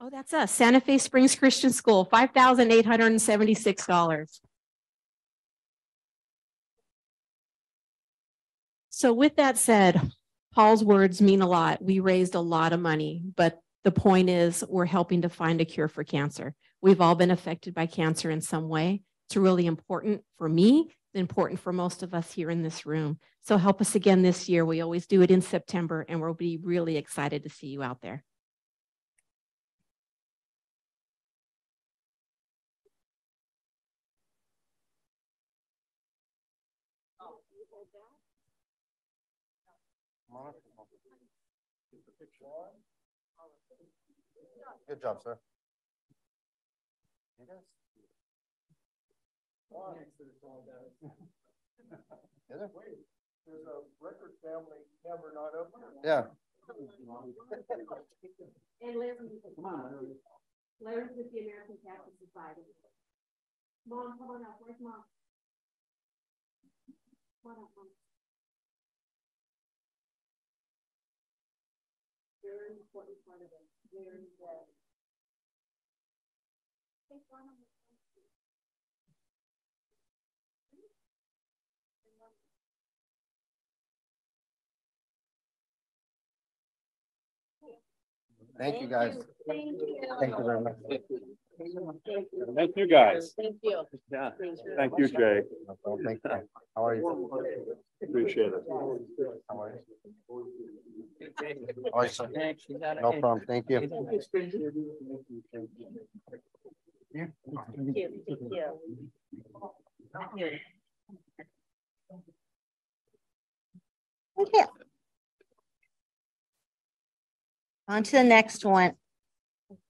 Oh, that's us. Santa Fe Springs Christian School, $5,876. So with that said, Paul's words mean a lot. We raised a lot of money, but the point is we're helping to find a cure for cancer. We've all been affected by cancer in some way. It's really important for me, it's important for most of us here in this room. So help us again this year. We always do it in September and we'll be really excited to see you out there. Good job, sir. There's a record family camera not up Yeah. And Larry, come on. Larry's with the American Cancer Society. Mom, come on up. Where's mom? Come on up, mom. Very important part of it. Very good. Thank you, guys. Thank you. Thank you very much. Thank you, guys. Thank you. Yeah. Thank you, Jay. Thank you. How are you? Appreciate it. How are you? All right, sir. No problem. Thank you. Thank you. Thank you. Okay. On to the next one.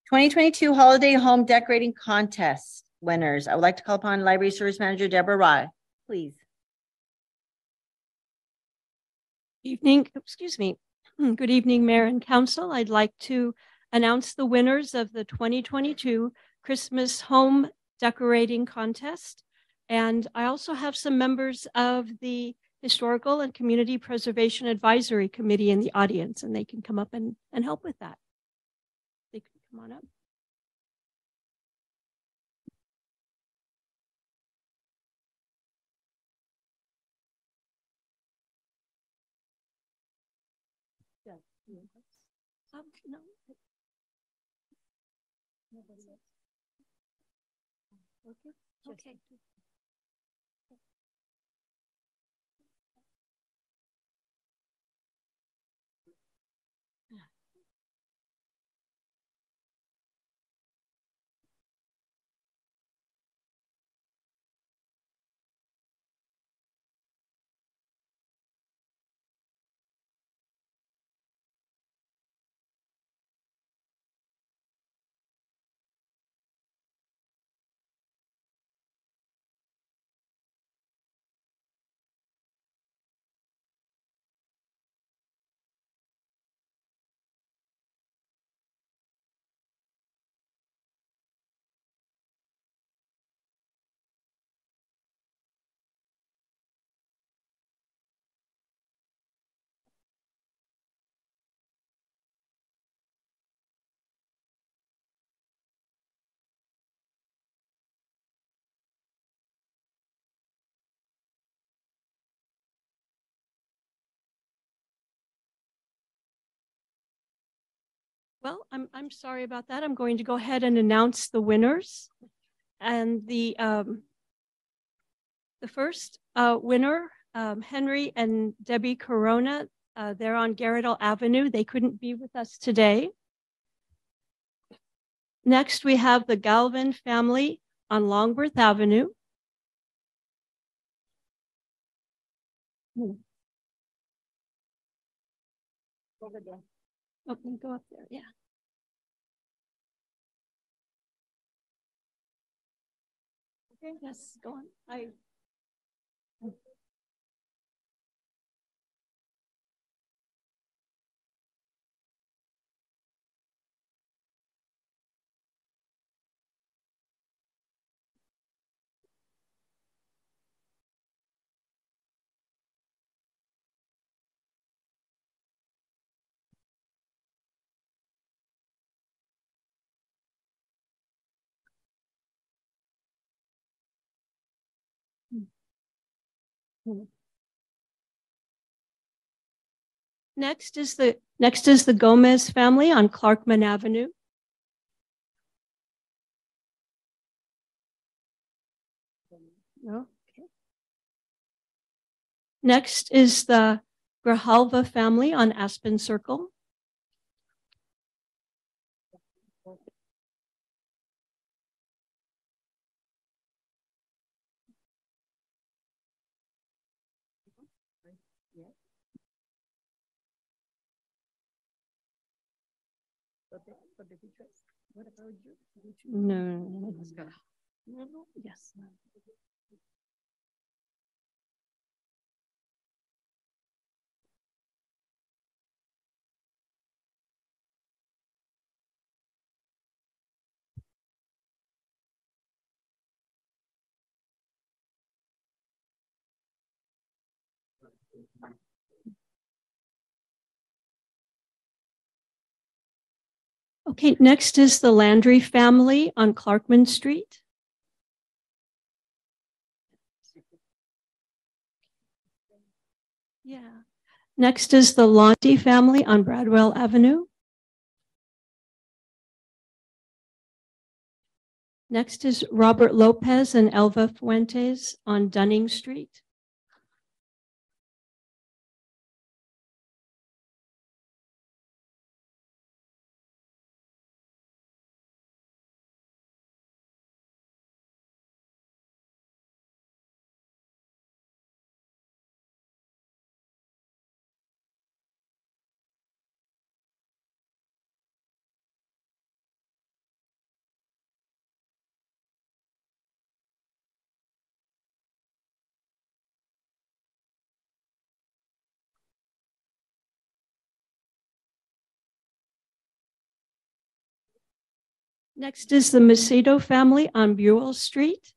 2022 Holiday Home Decorating Contest winners. I would like to call upon Library Service Manager Deborah Rye, please. Evening, excuse me. Good evening, Mayor and Council. I'd like to announce the winners of the 2022 Christmas Home Decorating Contest. And I also have some members of the Historical and Community Preservation Advisory Committee in the audience, and they can come up and, and help with that. Come on up. Um, no. Okay. Okay. Well, I'm, I'm sorry about that. I'm going to go ahead and announce the winners. And the, um, the first uh, winner, um, Henry and Debbie Corona, uh, they're on Garrettle Avenue. They couldn't be with us today. Next, we have the Galvin family on Longworth Avenue. Hmm. Over there. Okay, go up there, yeah. Okay, yes, go on. I. Next is the next is the Gomez family on Clarkman Avenue. No. Okay. Next is the Grijalva family on Aspen Circle. No. No, Yes. Okay, next is the Landry family on Clarkman Street. Yeah. Next is the Lonti family on Bradwell Avenue. Next is Robert Lopez and Elva Fuentes on Dunning Street. Next is the Macedo family on Buell Street.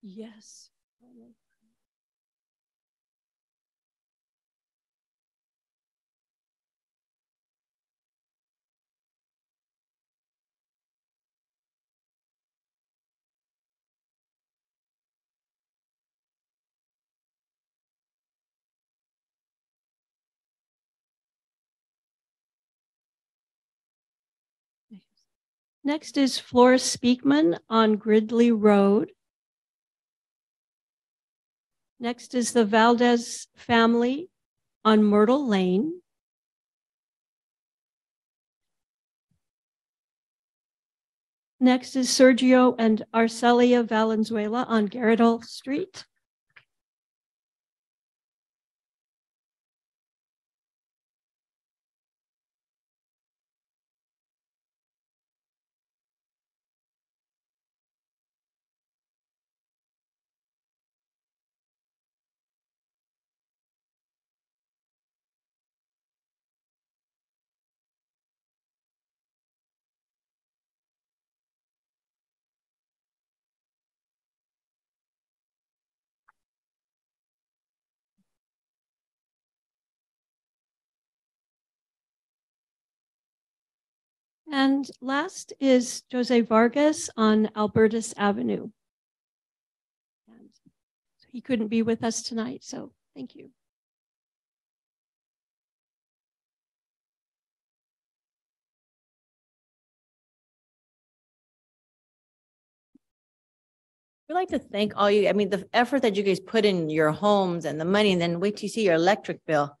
Yes. Next is Flora Speakman on Gridley Road. Next is the Valdez family on Myrtle Lane. Next is Sergio and Arcelia Valenzuela on Garrettle Street. And last is Jose Vargas on Albertus Avenue. And he couldn't be with us tonight, so thank you. We'd like to thank all you, I mean, the effort that you guys put in your homes and the money, and then wait till you see your electric bill.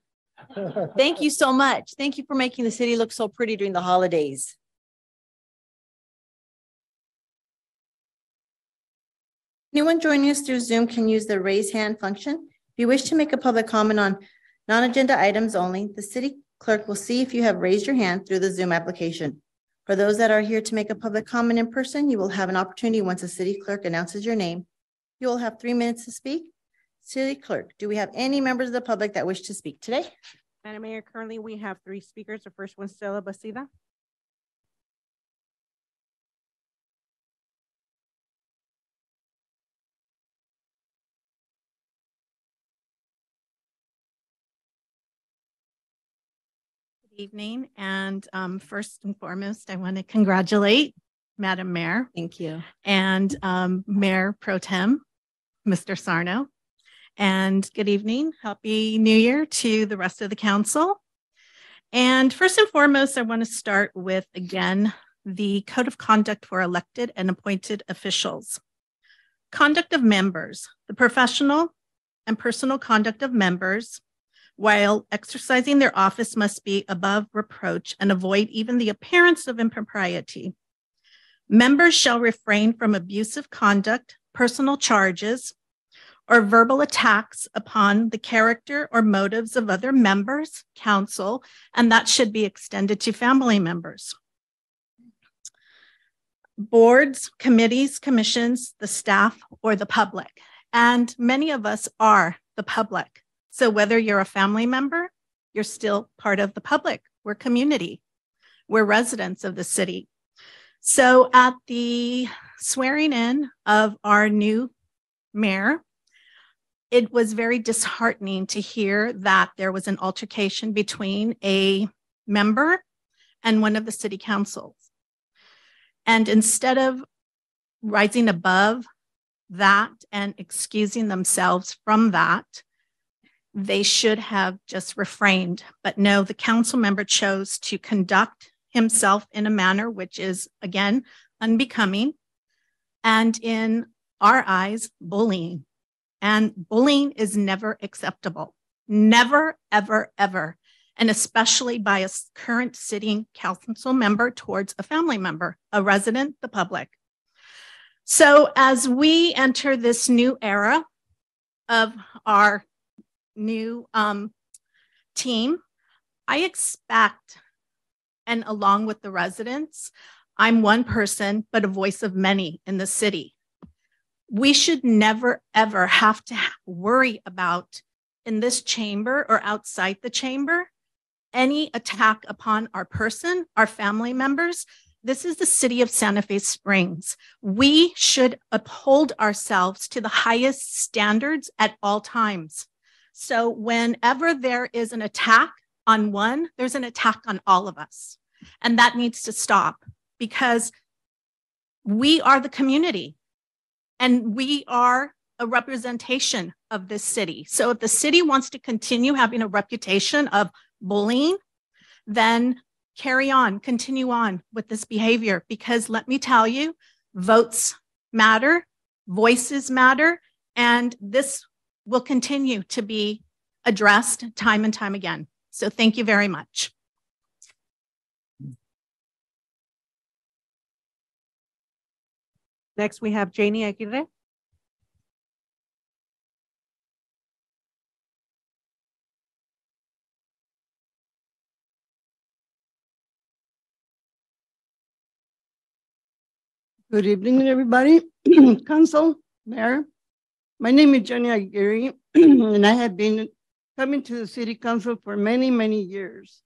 Thank you so much. Thank you for making the city look so pretty during the holidays. Anyone joining us through Zoom can use the raise hand function. If you wish to make a public comment on non-agenda items only, the city clerk will see if you have raised your hand through the Zoom application. For those that are here to make a public comment in person, you will have an opportunity once the city clerk announces your name. You will have three minutes to speak. City Clerk, do we have any members of the public that wish to speak today? Madam Mayor, currently we have three speakers. The first one, Stella Basida. Good evening. And um, first and foremost, I want to congratulate Madam Mayor. Thank you. And um, Mayor Pro Tem, Mr. Sarno. And good evening. Happy New Year to the rest of the council. And first and foremost, I want to start with, again, the Code of Conduct for elected and appointed officials. Conduct of members, the professional and personal conduct of members while exercising their office must be above reproach and avoid even the appearance of impropriety. Members shall refrain from abusive conduct, personal charges, or verbal attacks upon the character or motives of other members, council, and that should be extended to family members. Boards, committees, commissions, the staff, or the public. And many of us are the public. So whether you're a family member, you're still part of the public. We're community. We're residents of the city. So at the swearing in of our new mayor, it was very disheartening to hear that there was an altercation between a member and one of the city councils. And instead of rising above that and excusing themselves from that, they should have just refrained. But no, the council member chose to conduct himself in a manner which is, again, unbecoming and in our eyes, bullying. And bullying is never acceptable. Never, ever, ever. And especially by a current sitting council member towards a family member, a resident, the public. So as we enter this new era of our new um, team, I expect, and along with the residents, I'm one person, but a voice of many in the city. We should never, ever have to worry about in this chamber or outside the chamber any attack upon our person, our family members, this is the city of Santa Fe Springs. We should uphold ourselves to the highest standards at all times. So whenever there is an attack on one, there's an attack on all of us. And that needs to stop because we are the community and we are a representation of this city. So if the city wants to continue having a reputation of bullying, then carry on, continue on with this behavior because let me tell you, votes matter, voices matter, and this will continue to be addressed time and time again. So thank you very much. Next, we have Janie Aguirre. Good evening, everybody. Council, Mayor. My name is Jenny Aguirre, and I have been coming to the City Council for many, many years.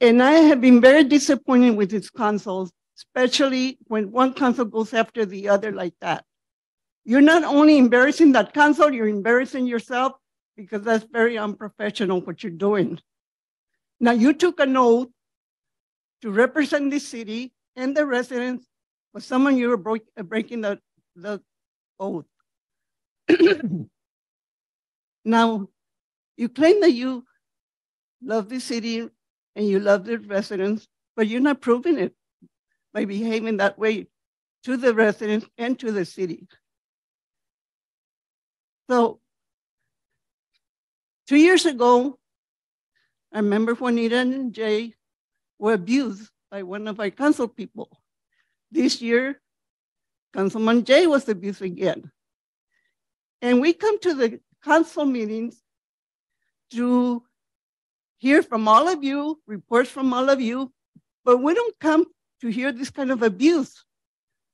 And I have been very disappointed with this councils, especially when one council goes after the other like that. You're not only embarrassing that council, you're embarrassing yourself because that's very unprofessional what you're doing. Now, you took an oath to represent the city and the residents but someone you were uh, breaking the, the oath. now, you claim that you love the city and you love the residents, but you're not proving it by behaving that way to the residents and to the city. So, two years ago, I remember Juanita and Jay were abused by one of our council people. This year, Councilman Jay was abused again. And we come to the council meetings to hear from all of you, reports from all of you, but we don't come to hear this kind of abuse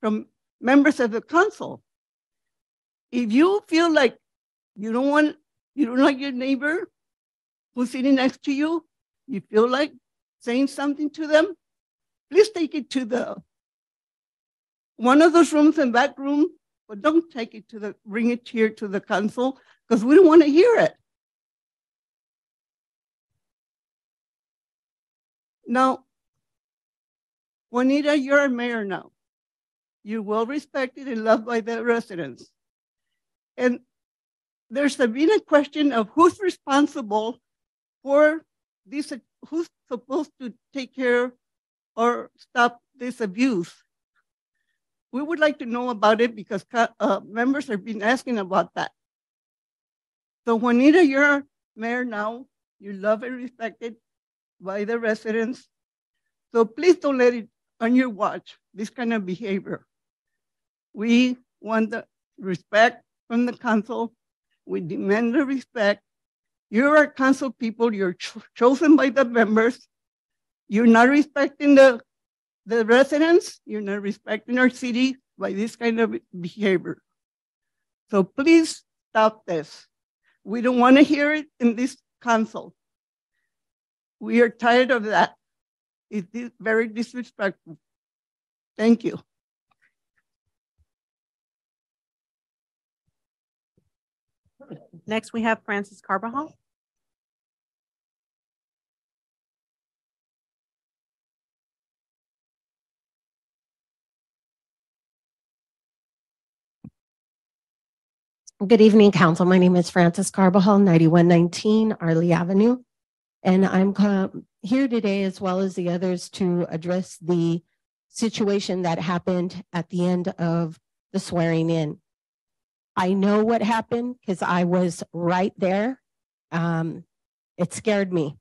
from members of the council. If you feel like you don't want, you don't like your neighbor who's sitting next to you, you feel like saying something to them, please take it to the one of those rooms in that room, but don't take it to the, bring it here to the council because we don't want to hear it. Now, Juanita, you're a mayor now. You're well respected and loved by the residents. And there's been a question of who's responsible for this, who's supposed to take care or stop this abuse we would like to know about it because uh, members have been asking about that. So Juanita, you're mayor now. You're loved and respected by the residents. So please don't let it on your watch, this kind of behavior. We want the respect from the council. We demand the respect. You're our council people. You're cho chosen by the members. You're not respecting the the residents, you're not respecting our city by this kind of behavior. So please stop this. We don't want to hear it in this council. We are tired of that. It's very disrespectful. Thank you. Next, we have Francis Carbajal. Good evening, Council. My name is Francis Carbajal, 9119 Arley Avenue. And I'm uh, here today, as well as the others, to address the situation that happened at the end of the swearing in. I know what happened because I was right there. Um, it scared me.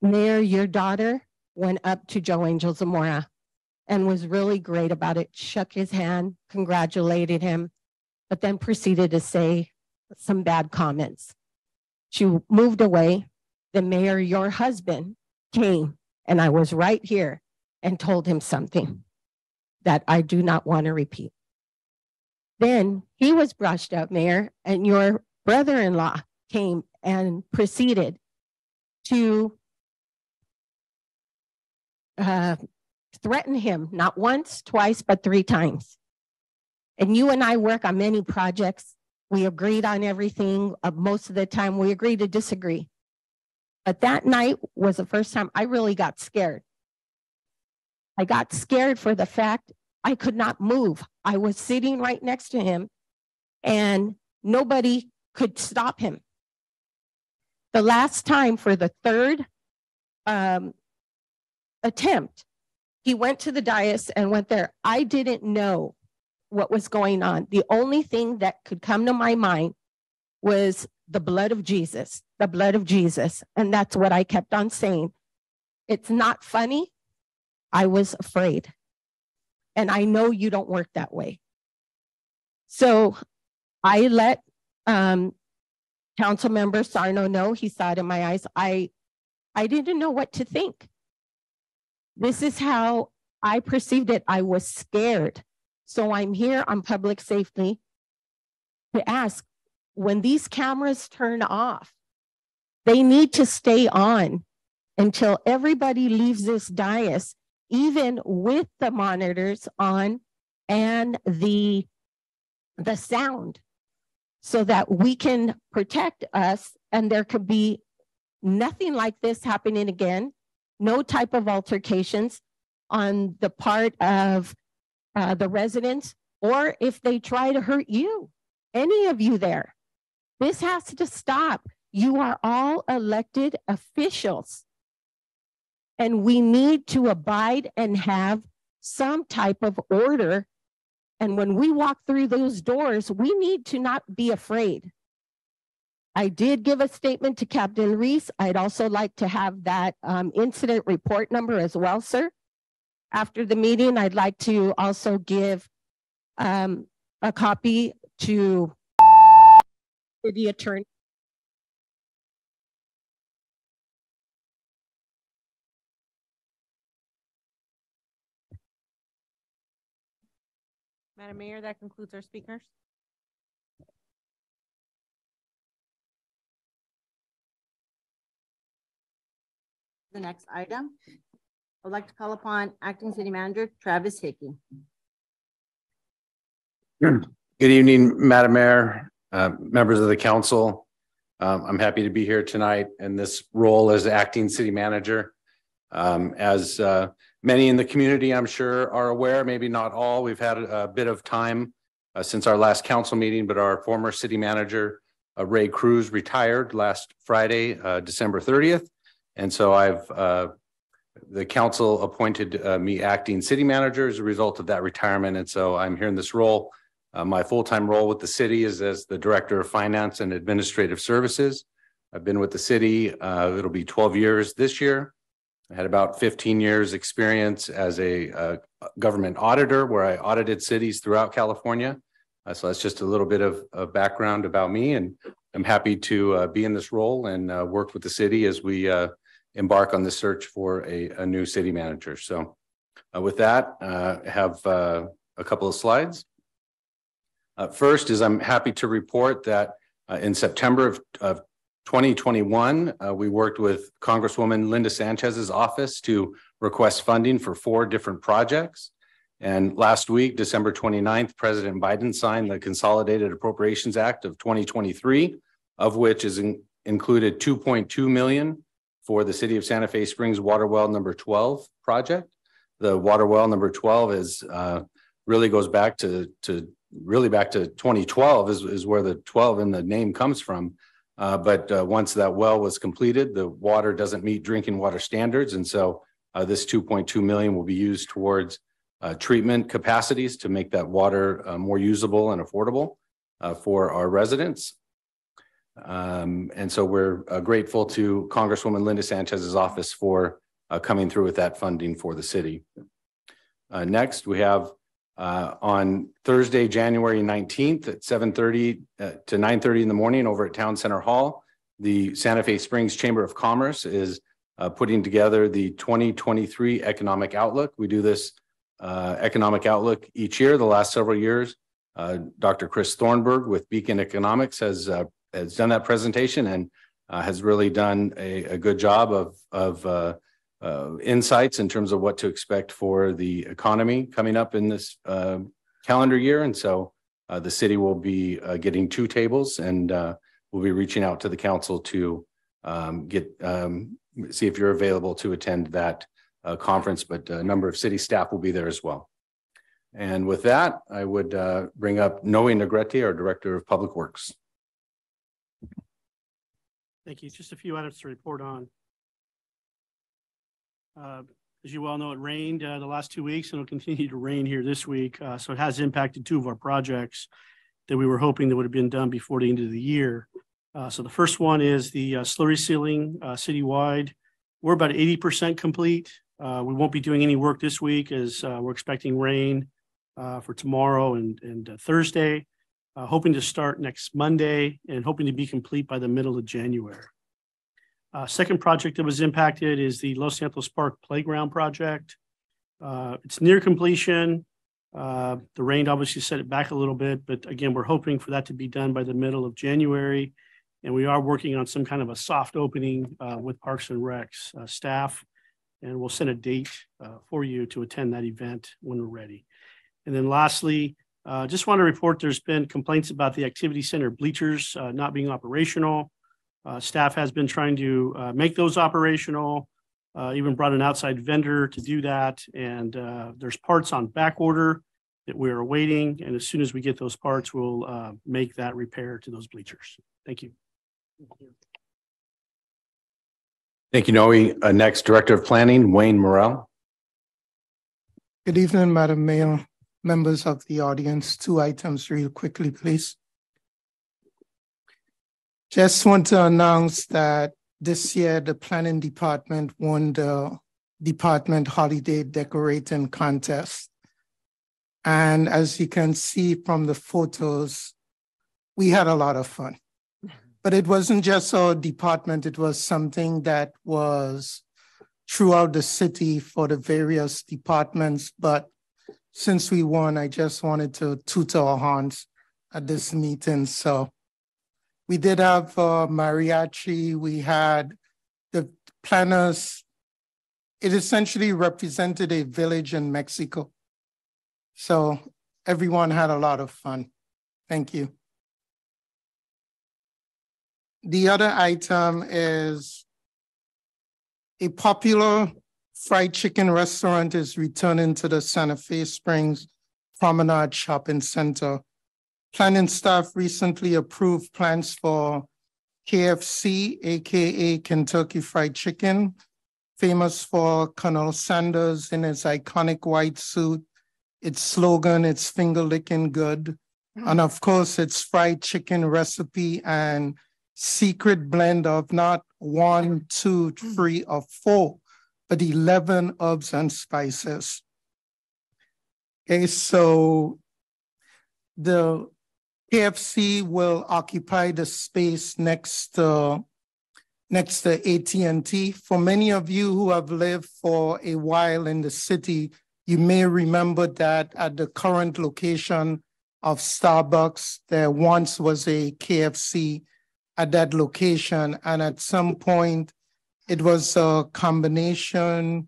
Mayor, your daughter went up to Joe Angel Zamora and was really great about it, shook his hand, congratulated him but then proceeded to say some bad comments. She moved away. The mayor, your husband, came and I was right here and told him something that I do not want to repeat. Then he was brushed up, Mayor, and your brother in law came and proceeded to uh, threatened him not once, twice, but three times. And you and I work on many projects. We agreed on everything. Uh, most of the time, we agree to disagree. But that night was the first time I really got scared. I got scared for the fact I could not move. I was sitting right next to him and nobody could stop him. The last time for the third um, attempt, he went to the dais and went there. I didn't know what was going on. The only thing that could come to my mind was the blood of Jesus, the blood of Jesus. And that's what I kept on saying. It's not funny. I was afraid. And I know you don't work that way. So I let um, council member Sarno know, he saw it in my eyes. I, I didn't know what to think. This is how I perceived it. I was scared. So I'm here on public safety to ask when these cameras turn off, they need to stay on until everybody leaves this dais, even with the monitors on and the, the sound, so that we can protect us and there could be nothing like this happening again, no type of altercations on the part of uh, the residents, or if they try to hurt you, any of you there. This has to stop. You are all elected officials. And we need to abide and have some type of order. And when we walk through those doors, we need to not be afraid. I did give a statement to Captain Reese. I'd also like to have that um, incident report number as well, sir. After the meeting, I'd like to also give um, a copy to the attorney. Madam Mayor, that concludes our speakers. The next item I'd like to call upon Acting City Manager Travis Hickey. Good evening, Madam Mayor, uh, members of the council. Um, I'm happy to be here tonight in this role as acting city manager. Um, as uh, many in the community, I'm sure, are aware, maybe not all, we've had a, a bit of time uh, since our last council meeting, but our former city manager, uh, Ray Cruz, retired last Friday, uh, December 30th. And so I've the council appointed me acting city manager as a result of that retirement. And so I'm here in this role. Uh, my full-time role with the city is as the Director of Finance and Administrative Services. I've been with the city, uh, it'll be 12 years this year. I had about 15 years experience as a uh, government auditor where I audited cities throughout California. Uh, so that's just a little bit of, of, background about me and I'm happy to uh, be in this role and work with the city as we embark on the search for a, a new city manager. So with that, I have a couple of slides. Uh, first is I'm happy to report that uh, in September of, of 2021, uh, we worked with Congresswoman Linda Sanchez's office to request funding for four different projects. And last week, December 29th, President Biden signed the Consolidated Appropriations Act of 2023, of which is in, included 2.2 million for the city of Santa Fe Springs water well number 12 project. The water well number 12 is uh, really goes back to, to really back to 2012 is, is where the 12 in the name comes from. Uh, but uh, once that well was completed, the water doesn't meet drinking water standards. And so uh, this 2.2 million will be used towards uh, treatment capacities to make that water uh, more usable and affordable for our residents. Um, and so we're uh, grateful to Congresswoman Linda Sanchez's office for uh, coming through with that funding for the city. Uh, next, we have uh, on Thursday, January 19th at 7.30 uh, to 9.30 in the morning over at Town Center Hall, the Santa Fe Springs Chamber of Commerce is uh, putting together the 2023 Economic Outlook. We do this Economic Outlook each year, the last several years. Dr. Chris Thornberg with Beacon Economics has has done that presentation and uh, has really done a, a, good job of, of uh, insights in terms of what to expect for the economy coming up in this uh, calendar year. And so uh, the city will be uh, getting two tables and uh, we'll be reaching out to the council to um, get um, see if you're available to attend that conference, but a number of city staff will be there as well. And with that, I would bring up Noe Negrete, our Director of Public Works. Thank you. Just a few items to report on. Uh, As you well know, it rained uh, the last two weeks and it'll continue to rain here this week. Uh, So it has impacted two of our projects that we were hoping that would have been done before the end of the year. Uh, So the first one is the uh, slurry sealing uh, citywide. We're about eighty percent complete. We won't be doing any work this week as we're expecting rain for tomorrow and, and Thursday. Hoping to start next Monday and hoping to be complete by the middle of January. Uh, second project that was impacted is the Los Nietos Park Playground Project. Uh, it's near completion. Uh, the rain obviously set it back a little bit, but again, we're hoping for that to be done by the middle of January. And we are working on some kind of a soft opening, uh, with Parks and Recs, uh, staff. And we'll send a date, uh, for you to attend that event when we're ready. And then lastly, just want to report there's been complaints about the activity center bleachers, not being operational. Uh, staff has been trying to, uh, make those operational, uh, even brought an outside vendor to do that. And, uh, there's parts on back order that we're awaiting. And as soon as we get those parts, we'll, uh, make that repair to those bleachers. Thank you. Thank you, Noe. Uh, Next, Director of Planning, Wayne Morrell. Good evening, Madam Mayor, members of the audience. Two items real quickly, please. Just want to announce that this year, the planning department won the department holiday decorating contest. And as you can see from the photos, we had a lot of fun. But it wasn't just our department, it was something that was throughout the city for the various departments. But since we won, I just wanted to toot our horns at this meeting. So we did have uh, mariachi, we had the planners. It essentially represented a village in Mexico. So everyone had a lot of fun. Thank you. The other item is a popular fried chicken restaurant is returning to the Santa Fe Springs Promenade Shopping Center. Planning staff recently approved plans for KFC, AKA Kentucky Fried Chicken, famous for Colonel Sanders in his iconic white suit, its slogan, it's finger licking good. Mm-hmm. And of course, its fried chicken recipe and secret blend of not one, two, three, or four, but 11 herbs and spices. Okay, so the KFC will occupy the space next to next to AT&T. For many of you who have lived for a while in the city, you may remember that at the current location of Starbucks, there once was a KFC at that location. And at some point, it was a combination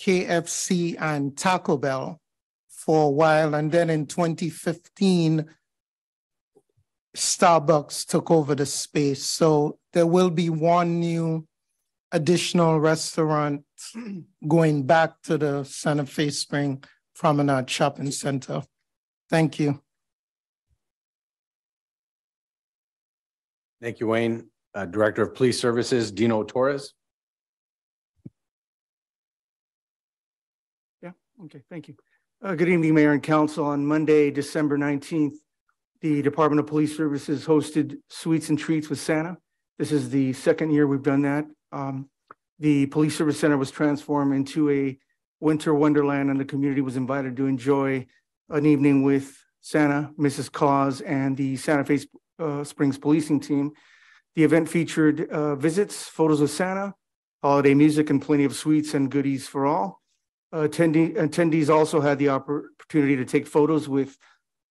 KFC and Taco Bell for a while. And then in 2015, Starbucks took over the space. So there will be one new additional restaurant going back to the Santa Fe Spring Promenade Shopping Center. Thank you. Thank you, Wayne. Uh, Director of Police Services, Dino Torres. Yeah, okay, thank you. Uh, good evening, Mayor and Council. On Monday, December nineteenth, the Department of Police Services hosted Sweets and Treats with Santa. This is the second year we've done that. Um, the Police Service Center was transformed into a winter wonderland and the community was invited to enjoy an evening with Santa, Mrs. Claus, and the Santa Fe uh, Springs policing team. The event featured uh, visits, photos of Santa, holiday music, and plenty of sweets and goodies for all. Uh, attendee, attendees also had the opportunity to take photos with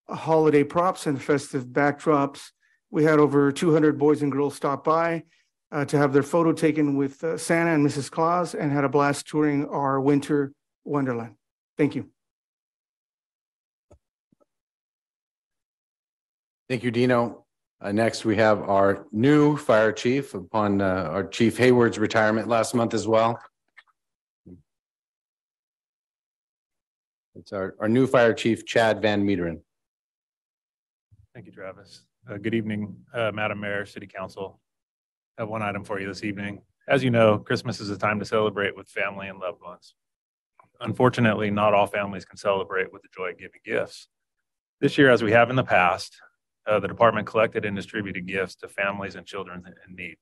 holiday props and festive backdrops. We had over 200 boys and girls stop by. uh, to have their photo taken with uh, Santa and Mrs. Claus and had a blast touring our winter wonderland. Thank you. Thank you, Dino. Uh, next, we have our new fire chief upon uh, our Chief Hayward's retirement last month as well. It's our, our new fire chief, Chad Van Meederen. Thank you, Travis. Uh, good evening, uh, Madam Mayor, City Council. I have one item for you this evening. As you know, Christmas is a time to celebrate with family and loved ones. Unfortunately, not all families can celebrate with the joy of giving gifts. This year, as we have in the past, uh, the department collected and distributed gifts to families and children in need.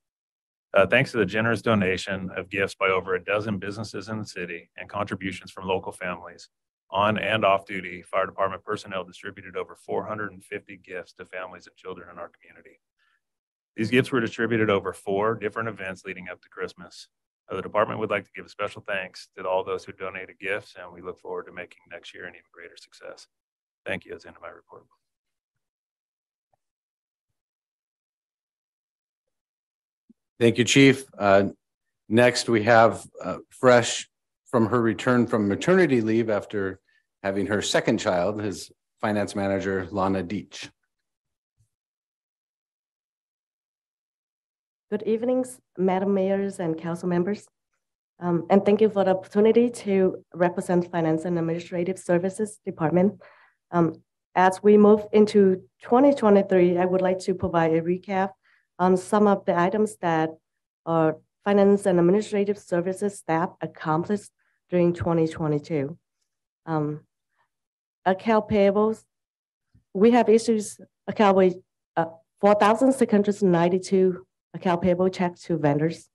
Uh, thanks to the generous donation of gifts by over a dozen businesses in the city and contributions from local families, on and off duty, fire department personnel distributed over 450 gifts to families and children in our community. These gifts were distributed over four different events leading up to Christmas. Uh, the department would like to give a special thanks to all those who donated gifts, and we look forward to making next year an even greater success. Thank you. That's the end of my report. Thank you, Chief. Uh, Next, we have uh, fresh from her return from maternity leave after having her second child, his finance manager, Lana Deach. Good evenings, Madam Mayors and council members. Um, and thank you for the opportunity to represent Finance and Administrative Services Department. Um, as we move into 2023, I would like to provide a recap on some of the items that our Finance and Administrative Services staff accomplished during 2022. Um, account payables, we have issues account with uh, 4,692 account payable checks to vendors.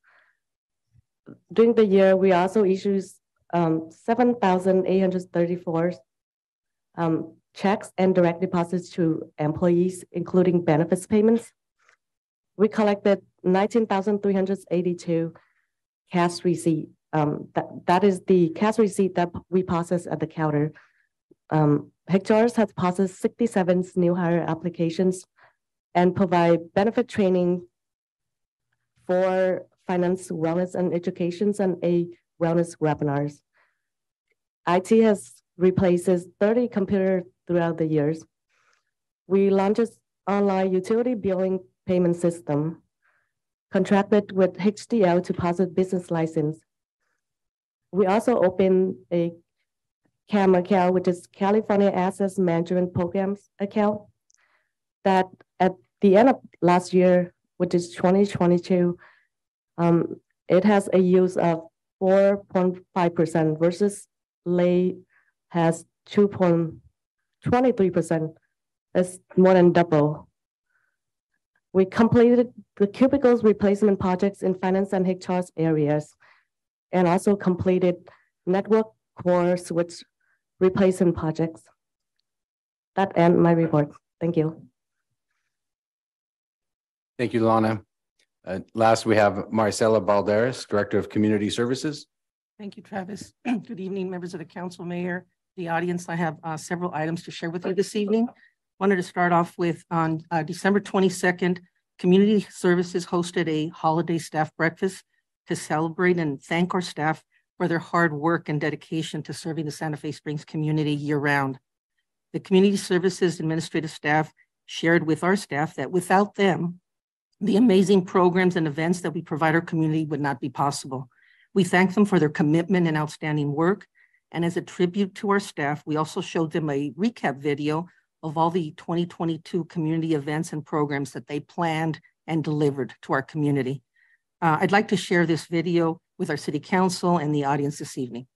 During the year, we also issues um, 7,834 um, checks and direct deposits to employees, including benefits payments. We collected 19,382 cash receipt. Um, that, that is the cash receipt that we process at the counter. Um, has processed 67 new hire applications and provide benefit training for finance, wellness, and educations and a wellness webinars. IT has replaces 30 computers throughout the years. We launched online utility billing payment system, contracted with HDL to process business license. We also opened a CAM account, which is California Asset Management Programs account, that at the end of last year, which is 2022, um, it has a use of 4.5% versus LAIF has 2.23%. That's more than double. We completed the cubicles replacement projects in finance and HR's areas and also completed network core switch replacement projects. That end my report. Thank you. Thank you, Lana. Uh, last, we have Marcela Balderas, Director of Community Services. Thank you, Travis. Good evening, members of the council, mayor, the audience. I have uh, several items to share with you this evening. Wanted to start off with on uh, December 22nd, Community Services hosted a holiday staff breakfast to celebrate and thank our staff for their hard work and dedication to serving the Santa Fe Springs community year round. The Community Services administrative staff shared with our staff that without them, the amazing programs and events that we provide our community would not be possible. We thank them for their commitment and outstanding work. And as a tribute to our staff, we also showed them a recap video of all the 2022 community events and programs that they planned and delivered to our community. Uh, I'd like to share this video with our city council and the audience this evening.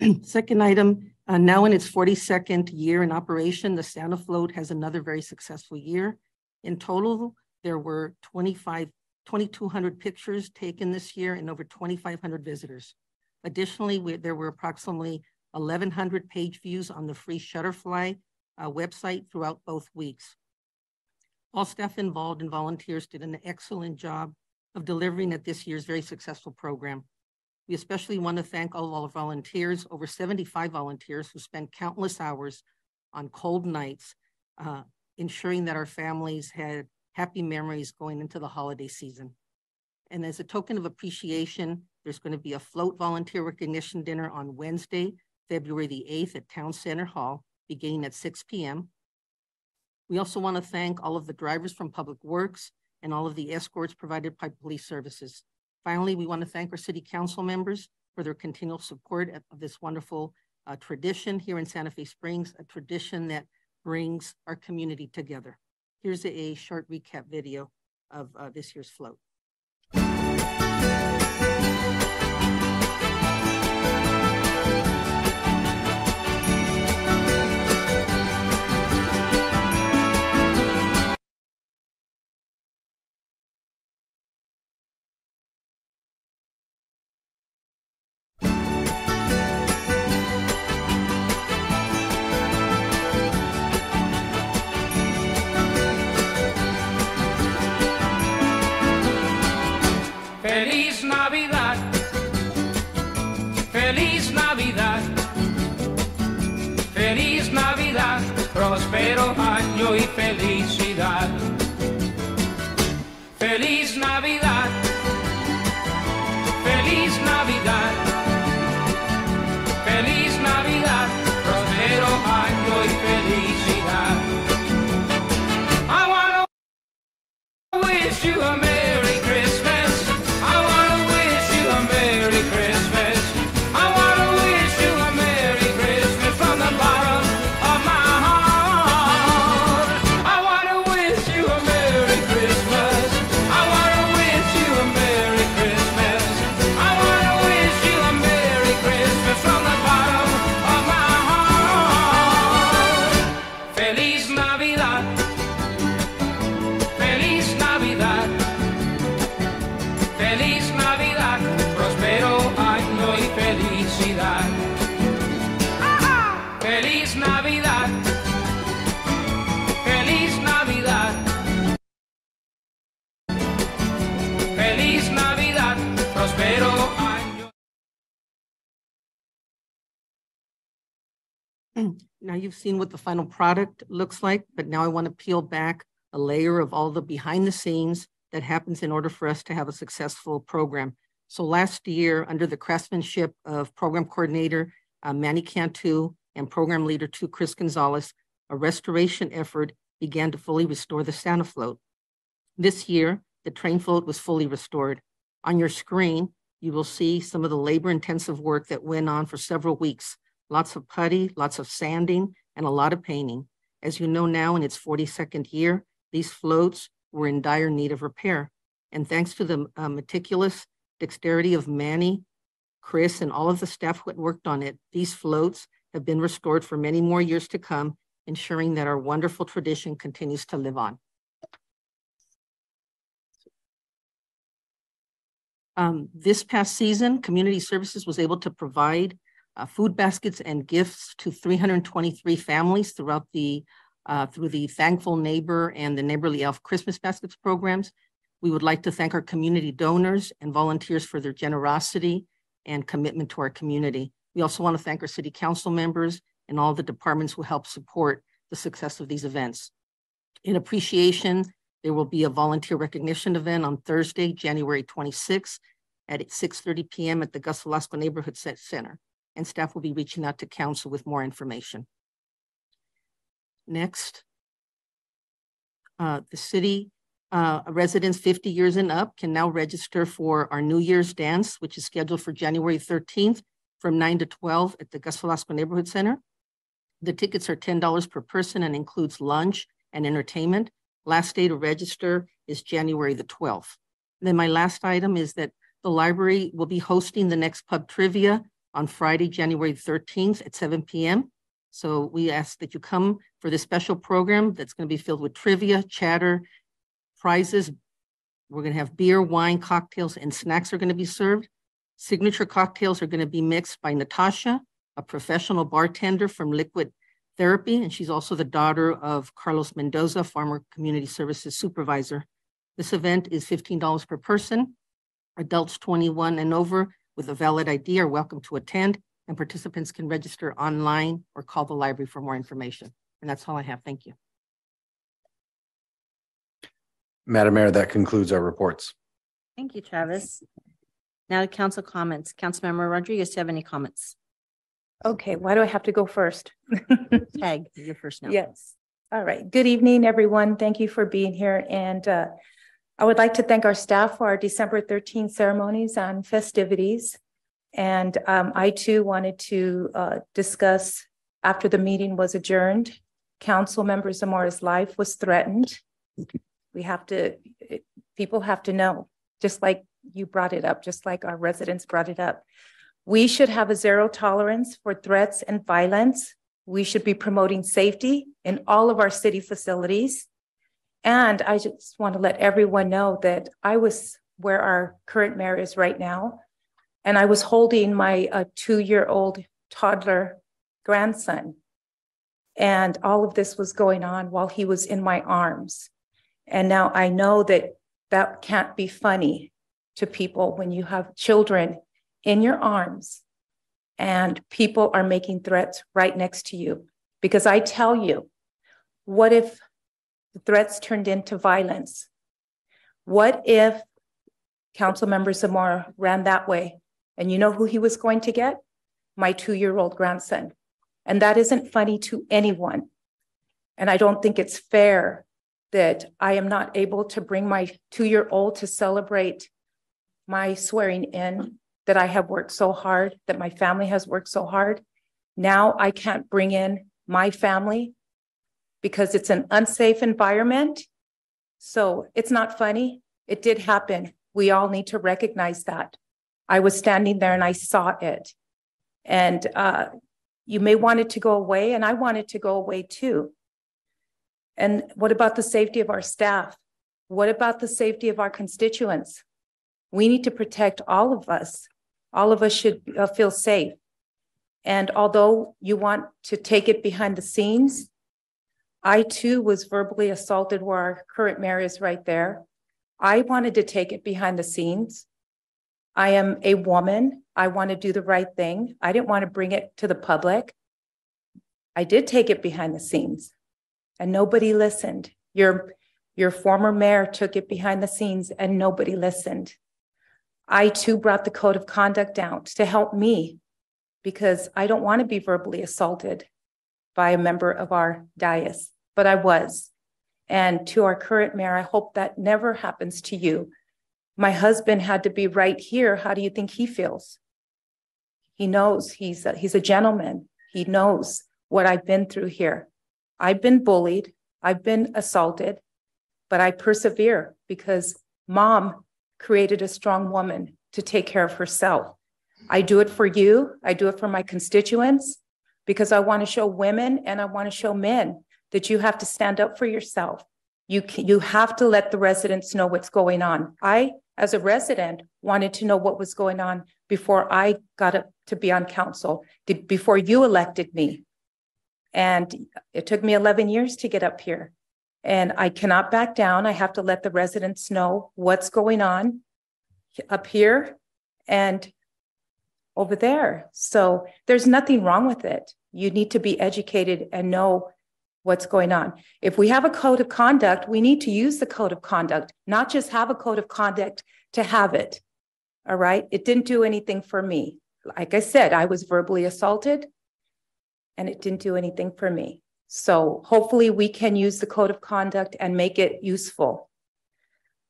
Second item, uh, now in its forty-second year in operation, the Santa Float has another very successful year. In total, there were 25 2,200 pictures taken this year and over twenty-five hundred visitors. Additionally, we- there were approximately eleven hundred page views on the free Shutterfly uh, website throughout both weeks. All staff involved and volunteers did an excellent job of delivering at this year's very successful program. We especially want to thank all of our volunteers, over 75 volunteers who spent countless hours on cold nights, uh, ensuring that our families had happy memories going into the holiday season. And as a token of appreciation, there's going to be a float volunteer recognition dinner on Wednesday, February the 8th at Town Center Hall, beginning at 6 p.m. We also want to thank all of the drivers from Public Works and all of the escorts provided by police services. Finally, we want to thank our city council members for their continual support of this wonderful uh, tradition here in Santa Fe Springs, a tradition that brings our community together. Here's a, a short recap video of uh, this year's float. yo y. Now you've seen what the final product looks like, but now I want to peel back a layer of all the behind the scenes that happens in order for us to have a successful program. So last year, under the craftsmanship of program coordinator uh, Manny Cantu and program leader two Chris Gonzalez, a restoration effort began to fully restore the Santa float. This year, the train float was fully restored. On your screen, you will see some of the labor intensive work that went on for several weeks. Lots of putty, lots of sanding, and a lot of painting. As you know now in its 42nd year, these floats were in dire need of repair. And thanks to the uh, meticulous dexterity of Manny, Chris, and all of the staff who had worked on it, these floats have been restored for many more years to come, ensuring that our wonderful tradition continues to live on. Um, this past season, Community Services was able to provide uh, food baskets and gifts to 323 families throughout the uh, through the Thankful Neighbor and the Neighborly Elf Christmas Baskets programs. We would like to thank our community donors and volunteers for their generosity and commitment to our community. We also want to thank our city council members and all the departments who help support the success of these events. In appreciation, there will be a volunteer recognition event on Thursday, January 26th at 6.30 p.m. at the Gus Velasco Neighborhood Center, and staff will be reaching out to council with more information. Next. Uh, the city uh, residents 50 years and up can now register for our New Year's dance, which is scheduled for January 13th from 9 to 12 at the Gus Velasco Neighborhood Center. The tickets are $10 per person and includes lunch and entertainment. Last day to register is January the 12th. then my last item is that the library will be hosting the next pub trivia on Friday, January 13th at 7 p.m. So we ask that you come for this special program that's going to be filled with trivia, chatter, prizes. We're going to have beer, wine, cocktails, and snacks are going to be served. Signature cocktails are going to be mixed by Natasha, a professional bartender from Liquid Therapy, and she's also the daughter of Carlos Mendoza, former community services supervisor. This event is $15 per person. Adults 21 and over with a valid ID are welcome to attend and participants can register online or call the library for more information. And that's all I have. Thank you. Madam Mayor, that concludes our reports. Thank you, Travis. Now to council comments. Councilmember Rodriguez, do you have any comments? Okay, why do I have to go first? Tag, you're first now. Yes. All right. Good evening, everyone. Thank you for being here. And uh, I would like to thank our staff for our December 13 ceremonies and festivities. And um, I too wanted to uh, discuss after the meeting was adjourned, council member Zamora's life was threatened. We have to, people have to know, just like you brought it up, just like our residents brought it up. We should have a zero tolerance for threats and violence. We should be promoting safety in all of our city facilities. And I just want to let everyone know that I was where our current mayor is right now and I was holding my uh, two year old toddler grandson. And all of this was going on while he was in my arms. And now I know that that can't be funny to people when you have children in your arms and people are making threats right next to you. Because I tell you, what if the threats turned into violence? What if Council Member Zamora ran that way and you know who he was going to get? My two year old grandson. And that isn't funny to anyone. And I don't think it's fair that I am not able to bring my two year old to celebrate my swearing in that I have worked so hard, that my family has worked so hard. Now I can't bring in my family because it's an unsafe environment. So it's not funny. It did happen. We all need to recognize that. I was standing there and I saw it. And uh, you may want it to go away, and I want it to go away too. And what about the safety of our staff? What about the safety of our constituents? We need to protect all of us. All of us should uh, feel safe. And although you want to take it behind the scenes, I too was verbally assaulted where our current mayor is right there. I wanted to take it behind the scenes. I am a woman. I want to do the right thing. I didn't want to bring it to the public. I did take it behind the scenes and nobody listened. Your, your former mayor took it behind the scenes and nobody listened. I too brought the code of conduct down to help me because I don't want to be verbally assaulted by a member of our dais, but I was. And to our current mayor, I hope that never happens to you. My husband had to be right here. How do you think he feels? He knows he's a, he's a gentleman. He knows what I've been through here. I've been bullied, I've been assaulted, but I persevere because mom created a strong woman to take care of herself. I do it for you, I do it for my constituents because I want to show women and I want to show men that you have to stand up for yourself. You you have to let the residents know what's going on. I as a resident wanted to know what was going on before I got up to be on council, before you elected me. And it took me 11 years to get up here. And I cannot back down. I have to let the residents know what's going on up here and over there. So there's nothing wrong with it. You need to be educated and know what's going on. If we have a code of conduct, we need to use the code of conduct, not just have a code of conduct to have it. All right. It didn't do anything for me. Like I said, I was verbally assaulted and it didn't do anything for me. So hopefully we can use the code of conduct and make it useful.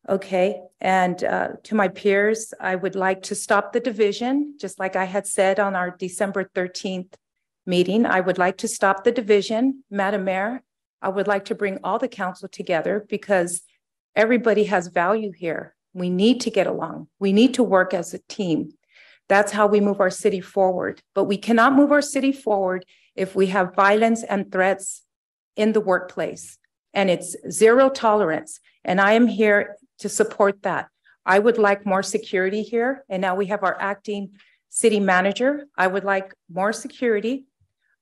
Okay, and uh, to my peers, I would like to stop the division, just like I had said on our December 13th meeting. I would like to stop the division, Madam Mayor. I would like to bring all the council together because everybody has value here. We need to get along. We need to work as a team. That's how we move our city forward. But we cannot move our city forward if we have violence and threats in the workplace. And it's zero tolerance. And I am here to support that. I would like more security here. And now we have our acting city manager. I would like more security.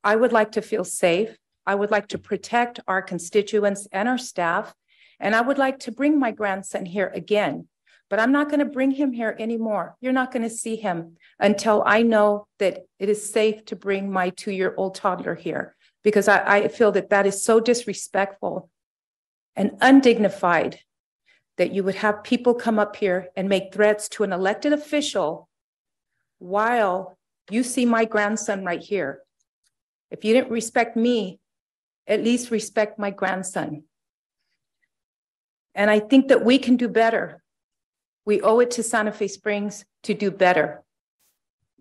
I would like to feel safe. I would like to protect our constituents and our staff. And I would like to bring my grandson here again but I'm not going to bring him here anymore. You're not going to see him until I know that it is safe to bring my two year old toddler here because I, I, feel that that is so disrespectful and undignified that you would have people come up here and make threats to an elected official while you see my grandson right here. If you didn't respect me, at least respect my grandson. And I think that we can do better. We owe it to Santa Fe Springs to do better.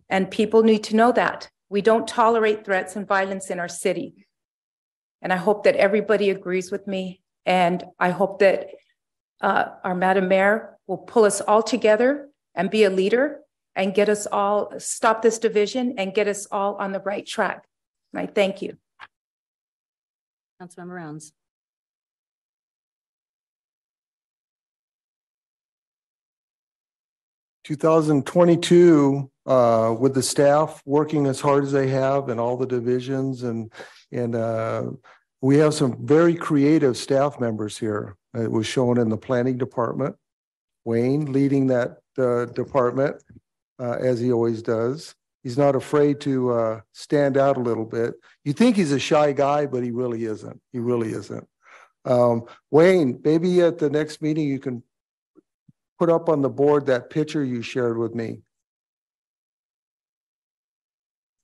And people need to know that. We don't tolerate threats and violence in our city. And I hope that everybody agrees with me. And I hope that uh, our Madam Mayor will pull us all together and be a leader and get us all, stop this division and get us all on the right track. And I thank you. Councilmember Rounds. 2022, uh, with the staff working as hard as they have in all the divisions and, and, uh, we have some very creative staff members here. It was shown in the planning department. Wayne leading that, uh, department, uh, as he always does. He's not afraid to, uh, stand out a little bit. You think he's a shy guy, but he really isn't. He really isn't. Um, Wayne, maybe at the next meeting, you can put up on the board that picture you shared with me.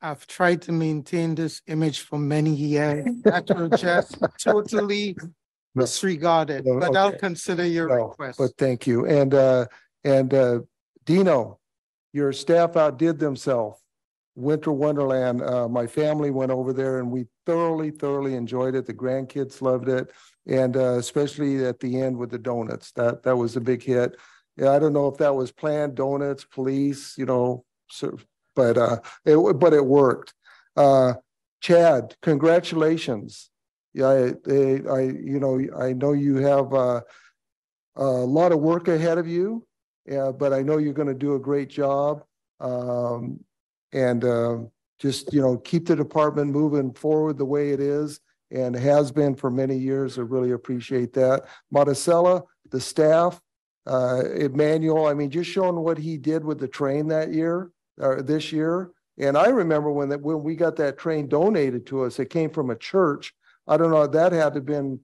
I've tried to maintain this image for many years. That will just totally disregarded, but I'll consider your No, request. But thank you. And, uh, and, uh, Dino, your staff outdid themselves. Winter Wonderland, uh, my family went over there and we thoroughly, thoroughly enjoyed it. The grandkids loved it. And, uh, especially at the end with the donuts, that, that was a big hit. Yeah, I don't know if that was planned, donuts, police, you know, but, uh, it, but it worked. Uh, Chad, congratulations. Yeah, I, I, I, you know, I know you have, uh, a lot of work ahead of you. Yeah, but I know you're going to do a great job. Um, and, uh, just, you know, keep the department moving forward the way it is and has been for many years. I really appreciate that. Maricela, the staff, uh, Emmanuel, I mean, just showing what he did with the train that year, or this year. And I remember when that, when we got that train donated to us, it came from a church. I don't know, that had to have been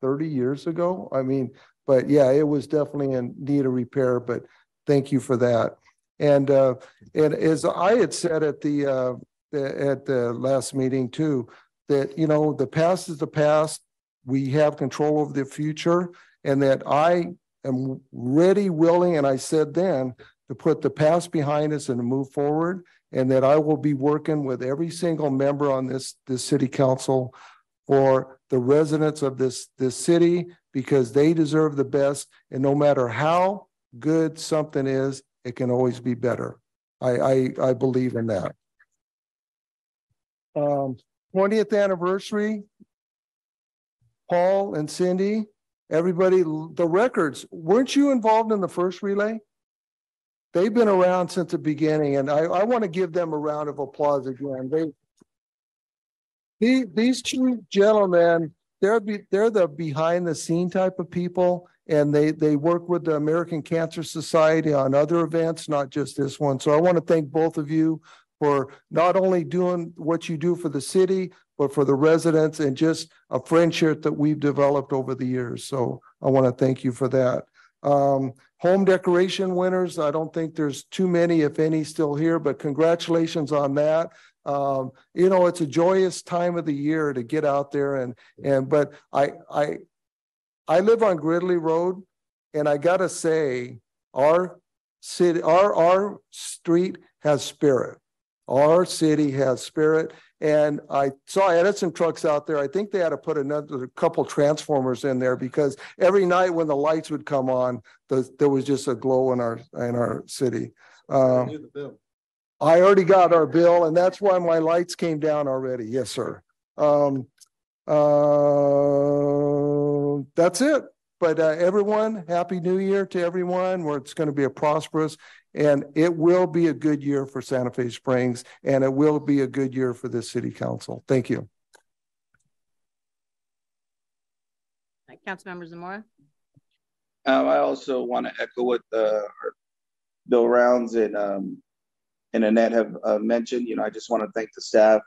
thirty years ago. I mean, but yeah, it was definitely in need of repair, but thank you for that. And, uh, and as I had said at the, uh, the- at the last meeting too, that, you know, the past is the past. We have control over the future and that I am ready, willing, and I said then to put the past behind us and to move forward. And that I will be working with every single member on this, this city council for the residents of this, this city because they deserve the best. And no matter how good something is, it can always be better. I, I, I believe in that. Um, twentieth anniversary. Paul and Cindy, everybody, the records, weren't you involved in the first relay? They've been around since the beginning and I, I want to give them a round of applause again. They, the- these two gentlemen, they're be, they're the behind the scene type of people. And they, they work with the American Cancer Society on other events, not just this one. So I want to thank both of you for not only doing what you do for the city, but for the residents and just a friendship that we've developed over the years. So I want to thank you for that. Um, home decoration winners, I don't think there's too many, if any, still here, but congratulations on that. Um, you know, it's a joyous time of the year to get out there and, and, but I, I, I live on Gridley Road and I gotta say, our city, our, our street has spirit. Our city has spirit. And I saw Edison trucks out there. I think they had to put another couple transformers in there because every night when the lights would come on, the, there was just a glow in our, in our city. Um, I already got our bill and that's why my lights came down already. Yes, sir. Um, uh, that's it. But uh, everyone, happy new year to everyone, where it's going to be a prosperous and it will be a good year for Santa Fe Springs and it will be a good year for the city council. Thank you. Councilmember Zamora? Um, I also want to echo what, uh, Bill Rounds and, um, and Annette have, uh, mentioned, you know, I just want to thank the staff,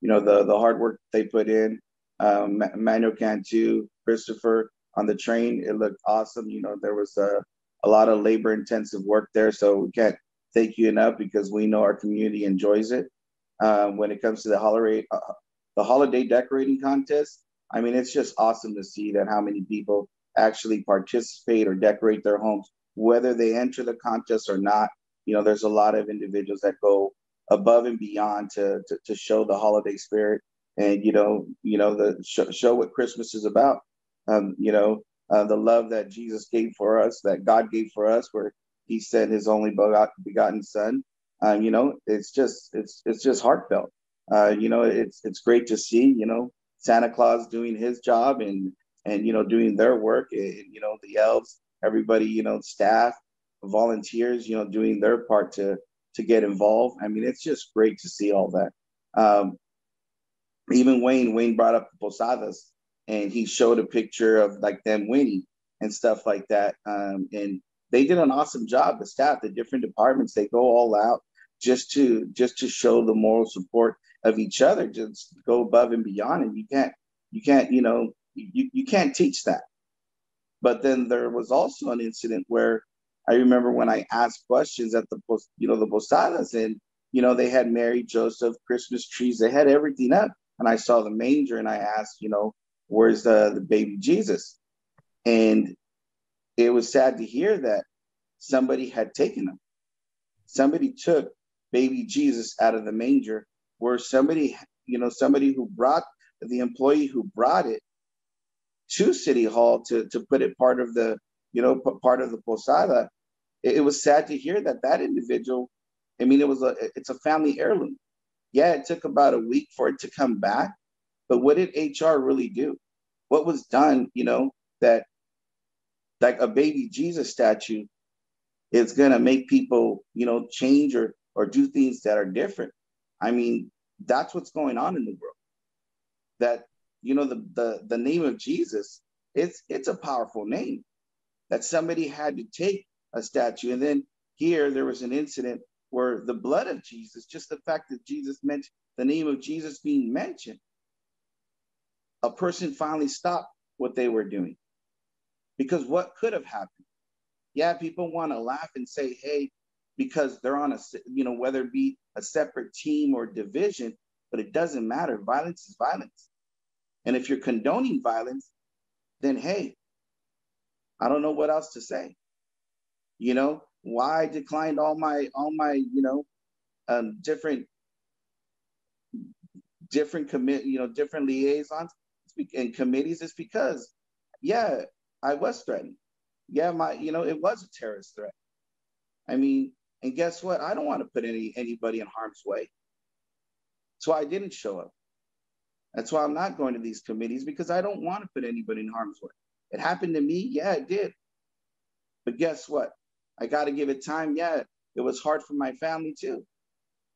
you know, the, the hard work they put in. Um, Ma- Manuel Cantu, Christopher on the train, it looked awesome. You know, there was a, a lot of labor intensive work there. So we can't thank you enough because we know our community enjoys it. Um, when it comes to the holiday, uh, the holiday decorating contest, I mean, it's just awesome to see that how many people actually participate or decorate their homes, whether they enter the contest or not. You know, there's a lot of individuals that go above and beyond to to, to show the holiday spirit and you know, you know, the show, show what Christmas is about. Um, you know, uh, the love that Jesus gave for us, that God gave for us, where He sent His only begotten Son. Um, you know, it's just it's it's just heartfelt. Uh, you know, it's it's great to see. You know, Santa Claus doing his job and and you know doing their work, and you know the elves, everybody, you know, staff, volunteers, you know, doing their part to to get involved. I mean, it's just great to see all that. Um, even Wayne, Wayne brought up posadas and he showed a picture of like them winning and stuff like that. Um, and they did an awesome job. The staff, the different departments, they go all out just to just to show the moral support of each other, just go above and beyond. And you can't you can't you know you you can't teach that. But then there was also an incident where I remember when I asked questions at the you know the posadas and you know they had Mary Joseph Christmas trees, they had everything up, and I saw the manger and I asked you know where's the the baby Jesus, and it was sad to hear that somebody had taken him. Somebody took baby Jesus out of the manger, where somebody you know somebody who brought the employee who brought it to City Hall to to put it part of the you know part of the posada. It, it was sad to hear that that individual. I mean, it was a it's a family heirloom. Yeah, it took about a week for it to come back, but what did HR really do? What was done? You know that like a baby Jesus statue is gonna make people, you know, change or or do things that are different. I mean, that's what's going on in the world. That you know, the the the name of Jesus, it's it's a powerful name. That somebody had to take a statue, and then here there was an incident where the blood of Jesus, just the fact that Jesus mentioned the name of Jesus being mentioned, a person finally stopped what they were doing. Because what could have happened? Yeah, people want to laugh and say, hey, because they're on a, you know, whether it be a separate team or division, but it doesn't matter. Violence is violence. And if you're condoning violence, then hey, I don't know what else to say. You know, why I declined all my all my, you know, um, different different commit, you know, different liaisons and committees is because, yeah, I was threatened. Yeah, my, you know, it was a terrorist threat. I mean, and guess what? I don't want to put any anybody in harm's way. So I didn't show up. That's why I'm not going to these committees because I don't want to put anybody in harm's way. It happened to me, yeah, it did. But guess what? I got to give it time. Yeah, it was hard for my family too.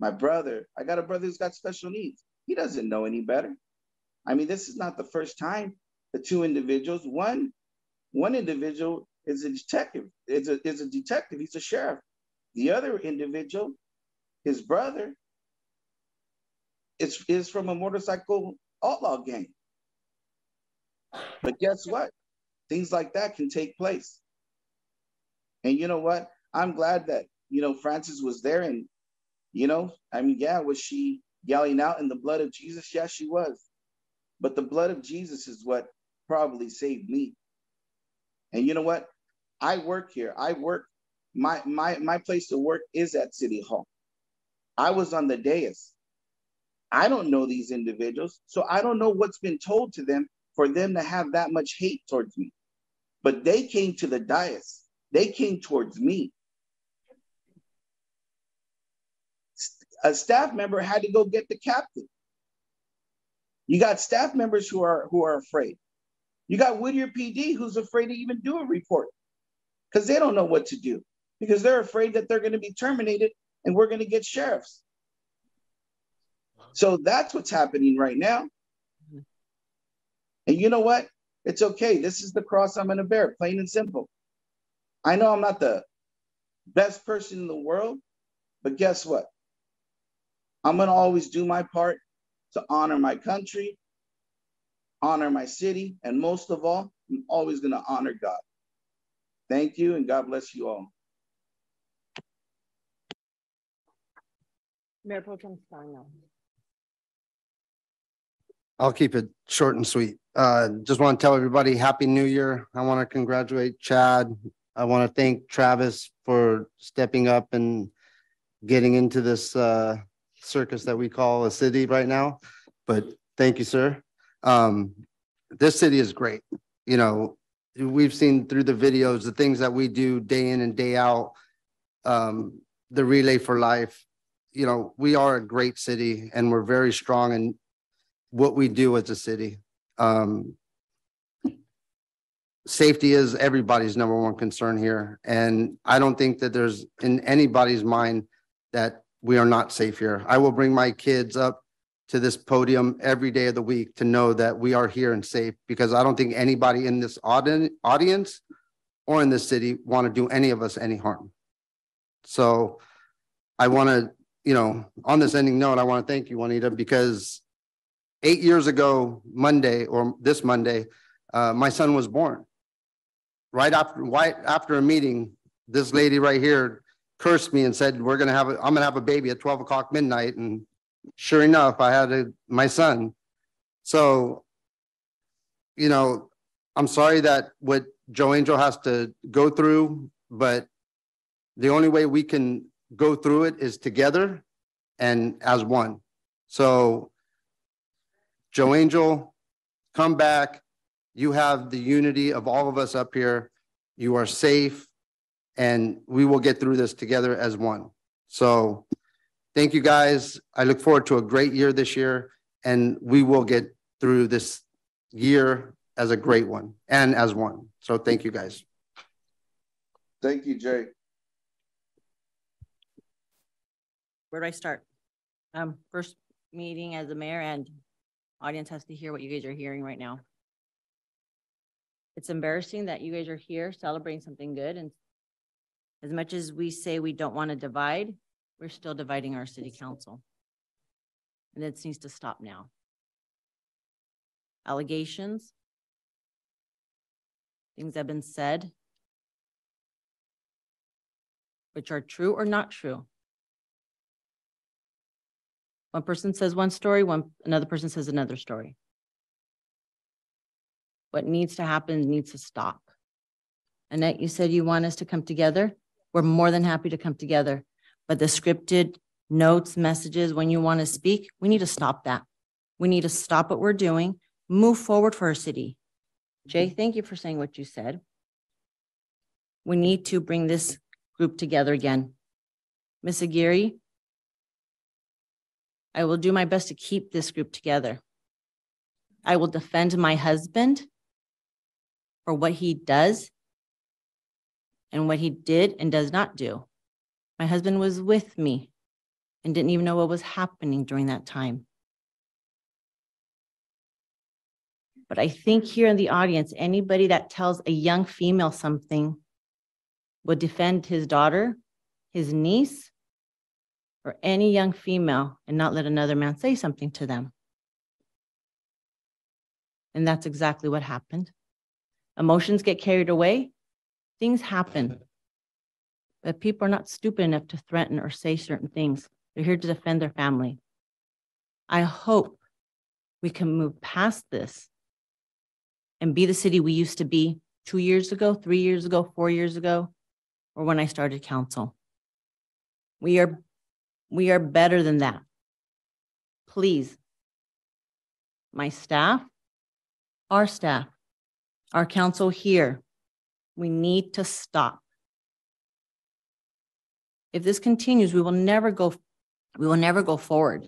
My brother, I got a brother who's got special needs. He doesn't know any better. I mean, this is not the first time the two individuals, one, one individual is a detective, is a, is a detective, he's a sheriff. The other individual, his brother, is, is from a motorcycle outlaw gang. But guess what? Things like that can take place. And you know what? I'm glad that, you know, Francis was there and, you know, I mean, yeah, was she yelling out in the blood of Jesus? Yes, she was. But the blood of Jesus is what probably saved me. And you know what? I work here. I work, my my my place to work is at City Hall. I was on the dais. I don't know these individuals, so I don't know what's been told to them for them to have that much hate towards me. But they came to the dais. They came towards me. A staff member had to go get the captain. You got staff members who are who are afraid. You got Whittier PD who's afraid to even do a report because they don't know what to do because they're afraid that they're going to be terminated and we're going to get sheriffs. So that's what's happening right now. And you know what? It's okay. This is the cross I'm going to bear, plain and simple. I know I'm not the best person in the world, but guess what? I'm going to always do my part to honor my country, honor my city, and most of all, I'm always going to honor God. Thank you, and God bless you all. Mayor Pro Tem Steiner. I'll keep it short and sweet. Uh, just want to tell everybody Happy New Year. I want to congratulate Chad. I want to thank Travis for stepping up and getting into this uh, circus that we call a city right now. But thank you, sir. Um, this city is great. You know, we've seen through the videos the things that we do day in and day out. Um, the relay for life. You know, we are a great city and we're very strong in what we do as a city. Um, safety is everybody's number one concern here. And I don't think that there's in anybody's mind that we are not safe here. I will bring my kids up to this podium every day of the week to know that we are here and safe because I don't think anybody in this audi- audience or in this city want to do any of us any harm. So I want to, you know, on this ending note, I want to thank you, Juanita, because eight years ago, Monday or this Monday, uh, my son was born. Right after, right after a meeting, this lady right here cursed me and said, we're going to have, a, I'm to have a baby at 12 o'clock midnight. And sure enough, I had a, my son. So, you know, I'm sorry that what Joe Angel has to go through, but the only way we can go through it is together and as one. So, Joe Angel, come back. You have the unity of all of us up here. You are safe and we will get through this together as one. So thank you guys. I look forward to a great year this year and we will get through this year as a great one and as one. So thank you guys. Thank you, Jay. Where do I start? Um, first meeting as the mayor and audience has to hear what you guys are hearing right now. It's embarrassing that you guys are here celebrating something good and as much as we say we don't want to divide, we're still dividing our city council. And this needs to stop now. Allegations. Things have been said. Which are true or not true. One person says one story, one, another person says another story. What needs to happen needs to stop. Annette, you said you want us to come together. We're more than happy to come together. But the scripted notes, messages, when you want to speak, we need to stop that. We need to stop what we're doing, move forward for our city. Jay, mm-hmm. thank you for saying what you said. We need to bring this group together again. Ms. Aguirre, I will do my best to keep this group together. I will defend my husband for what he does and what he did and does not do. My husband was with me and didn't even know what was happening during that time. But I think here in the audience, anybody that tells a young female something would defend his daughter, his niece, or any young female and not let another man say something to them. And that's exactly what happened. Emotions get carried away, things happen. But people are not stupid enough to threaten or say certain things. They're here to defend their family. I hope we can move past this and be the city we used to be two years ago, three years ago, four years ago, or when I started council. We are we are better than that. Please, my staff, our staff, our council here, we need to stop. If this continues, we will never go, we will never go forward.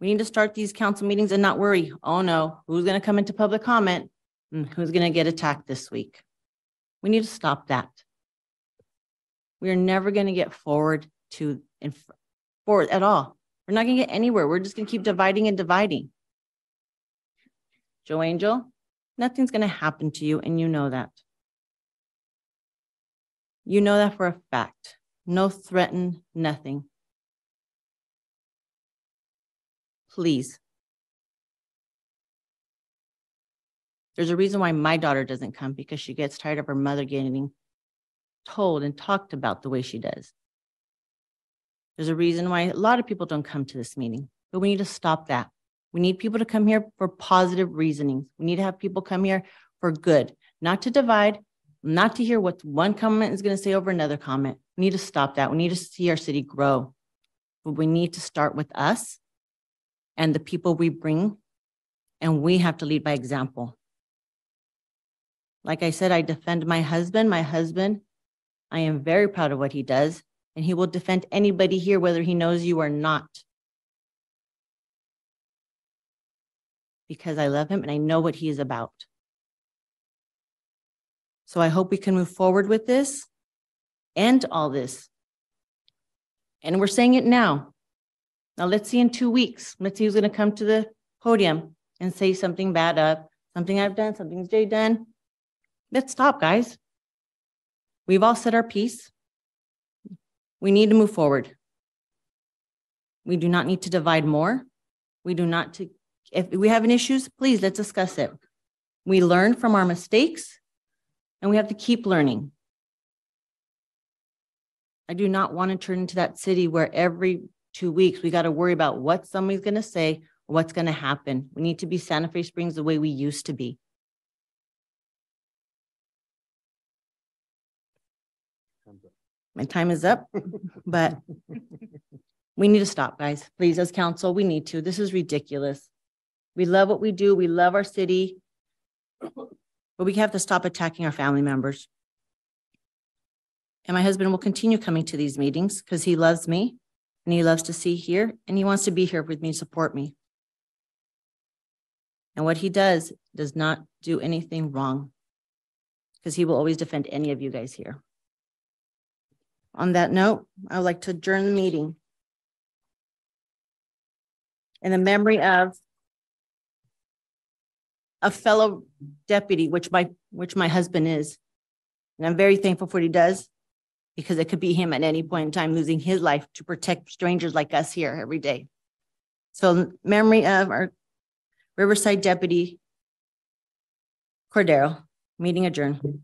We need to start these council meetings and not worry, oh no, who's gonna come into public comment? and Who's gonna get attacked this week? We need to stop that. We are never gonna get forward to in forward at all. We're not gonna get anywhere. We're just gonna keep dividing and dividing. Joe Angel, nothing's gonna happen to you, and you know that. You know that for a fact. No threaten, nothing. Please. There's a reason why my daughter doesn't come because she gets tired of her mother getting told and talked about the way she does. There's a reason why a lot of people don't come to this meeting, but we need to stop that. We need people to come here for positive reasonings. We need to have people come here for good, not to divide, not to hear what one comment is going to say over another comment. We need to stop that. We need to see our city grow. But we need to start with us and the people we bring, and we have to lead by example. Like I said, I defend my husband. My husband, I am very proud of what he does and he will defend anybody here, whether he knows you or not. Because I love him and I know what he is about. So I hope we can move forward with this and all this. And we're saying it now. Now let's see in two weeks. Let's see who's going to come to the podium and say something bad up, something I've done, something Jay done. Let's stop, guys. We've all said our piece. We need to move forward. We do not need to divide more. We do not to, if we have an issues, please let's discuss it. We learn from our mistakes and we have to keep learning. I do not want to turn into that city where every two weeks we got to worry about what somebody's going to say, what's going to happen. We need to be Santa Fe Springs the way we used to be. My time is up, but we need to stop, guys. Please, as council, we need to. This is ridiculous. We love what we do. We love our city, but we have to stop attacking our family members. And my husband will continue coming to these meetings because he loves me and he loves to see here and he wants to be here with me, support me. And what he does does not do anything wrong because he will always defend any of you guys here. On that note, I would like to adjourn the meeting in the memory of a fellow deputy, which my, which my husband is. And I'm very thankful for what he does because it could be him at any point in time losing his life to protect strangers like us here every day. So memory of our Riverside Deputy Cordero, meeting adjourned.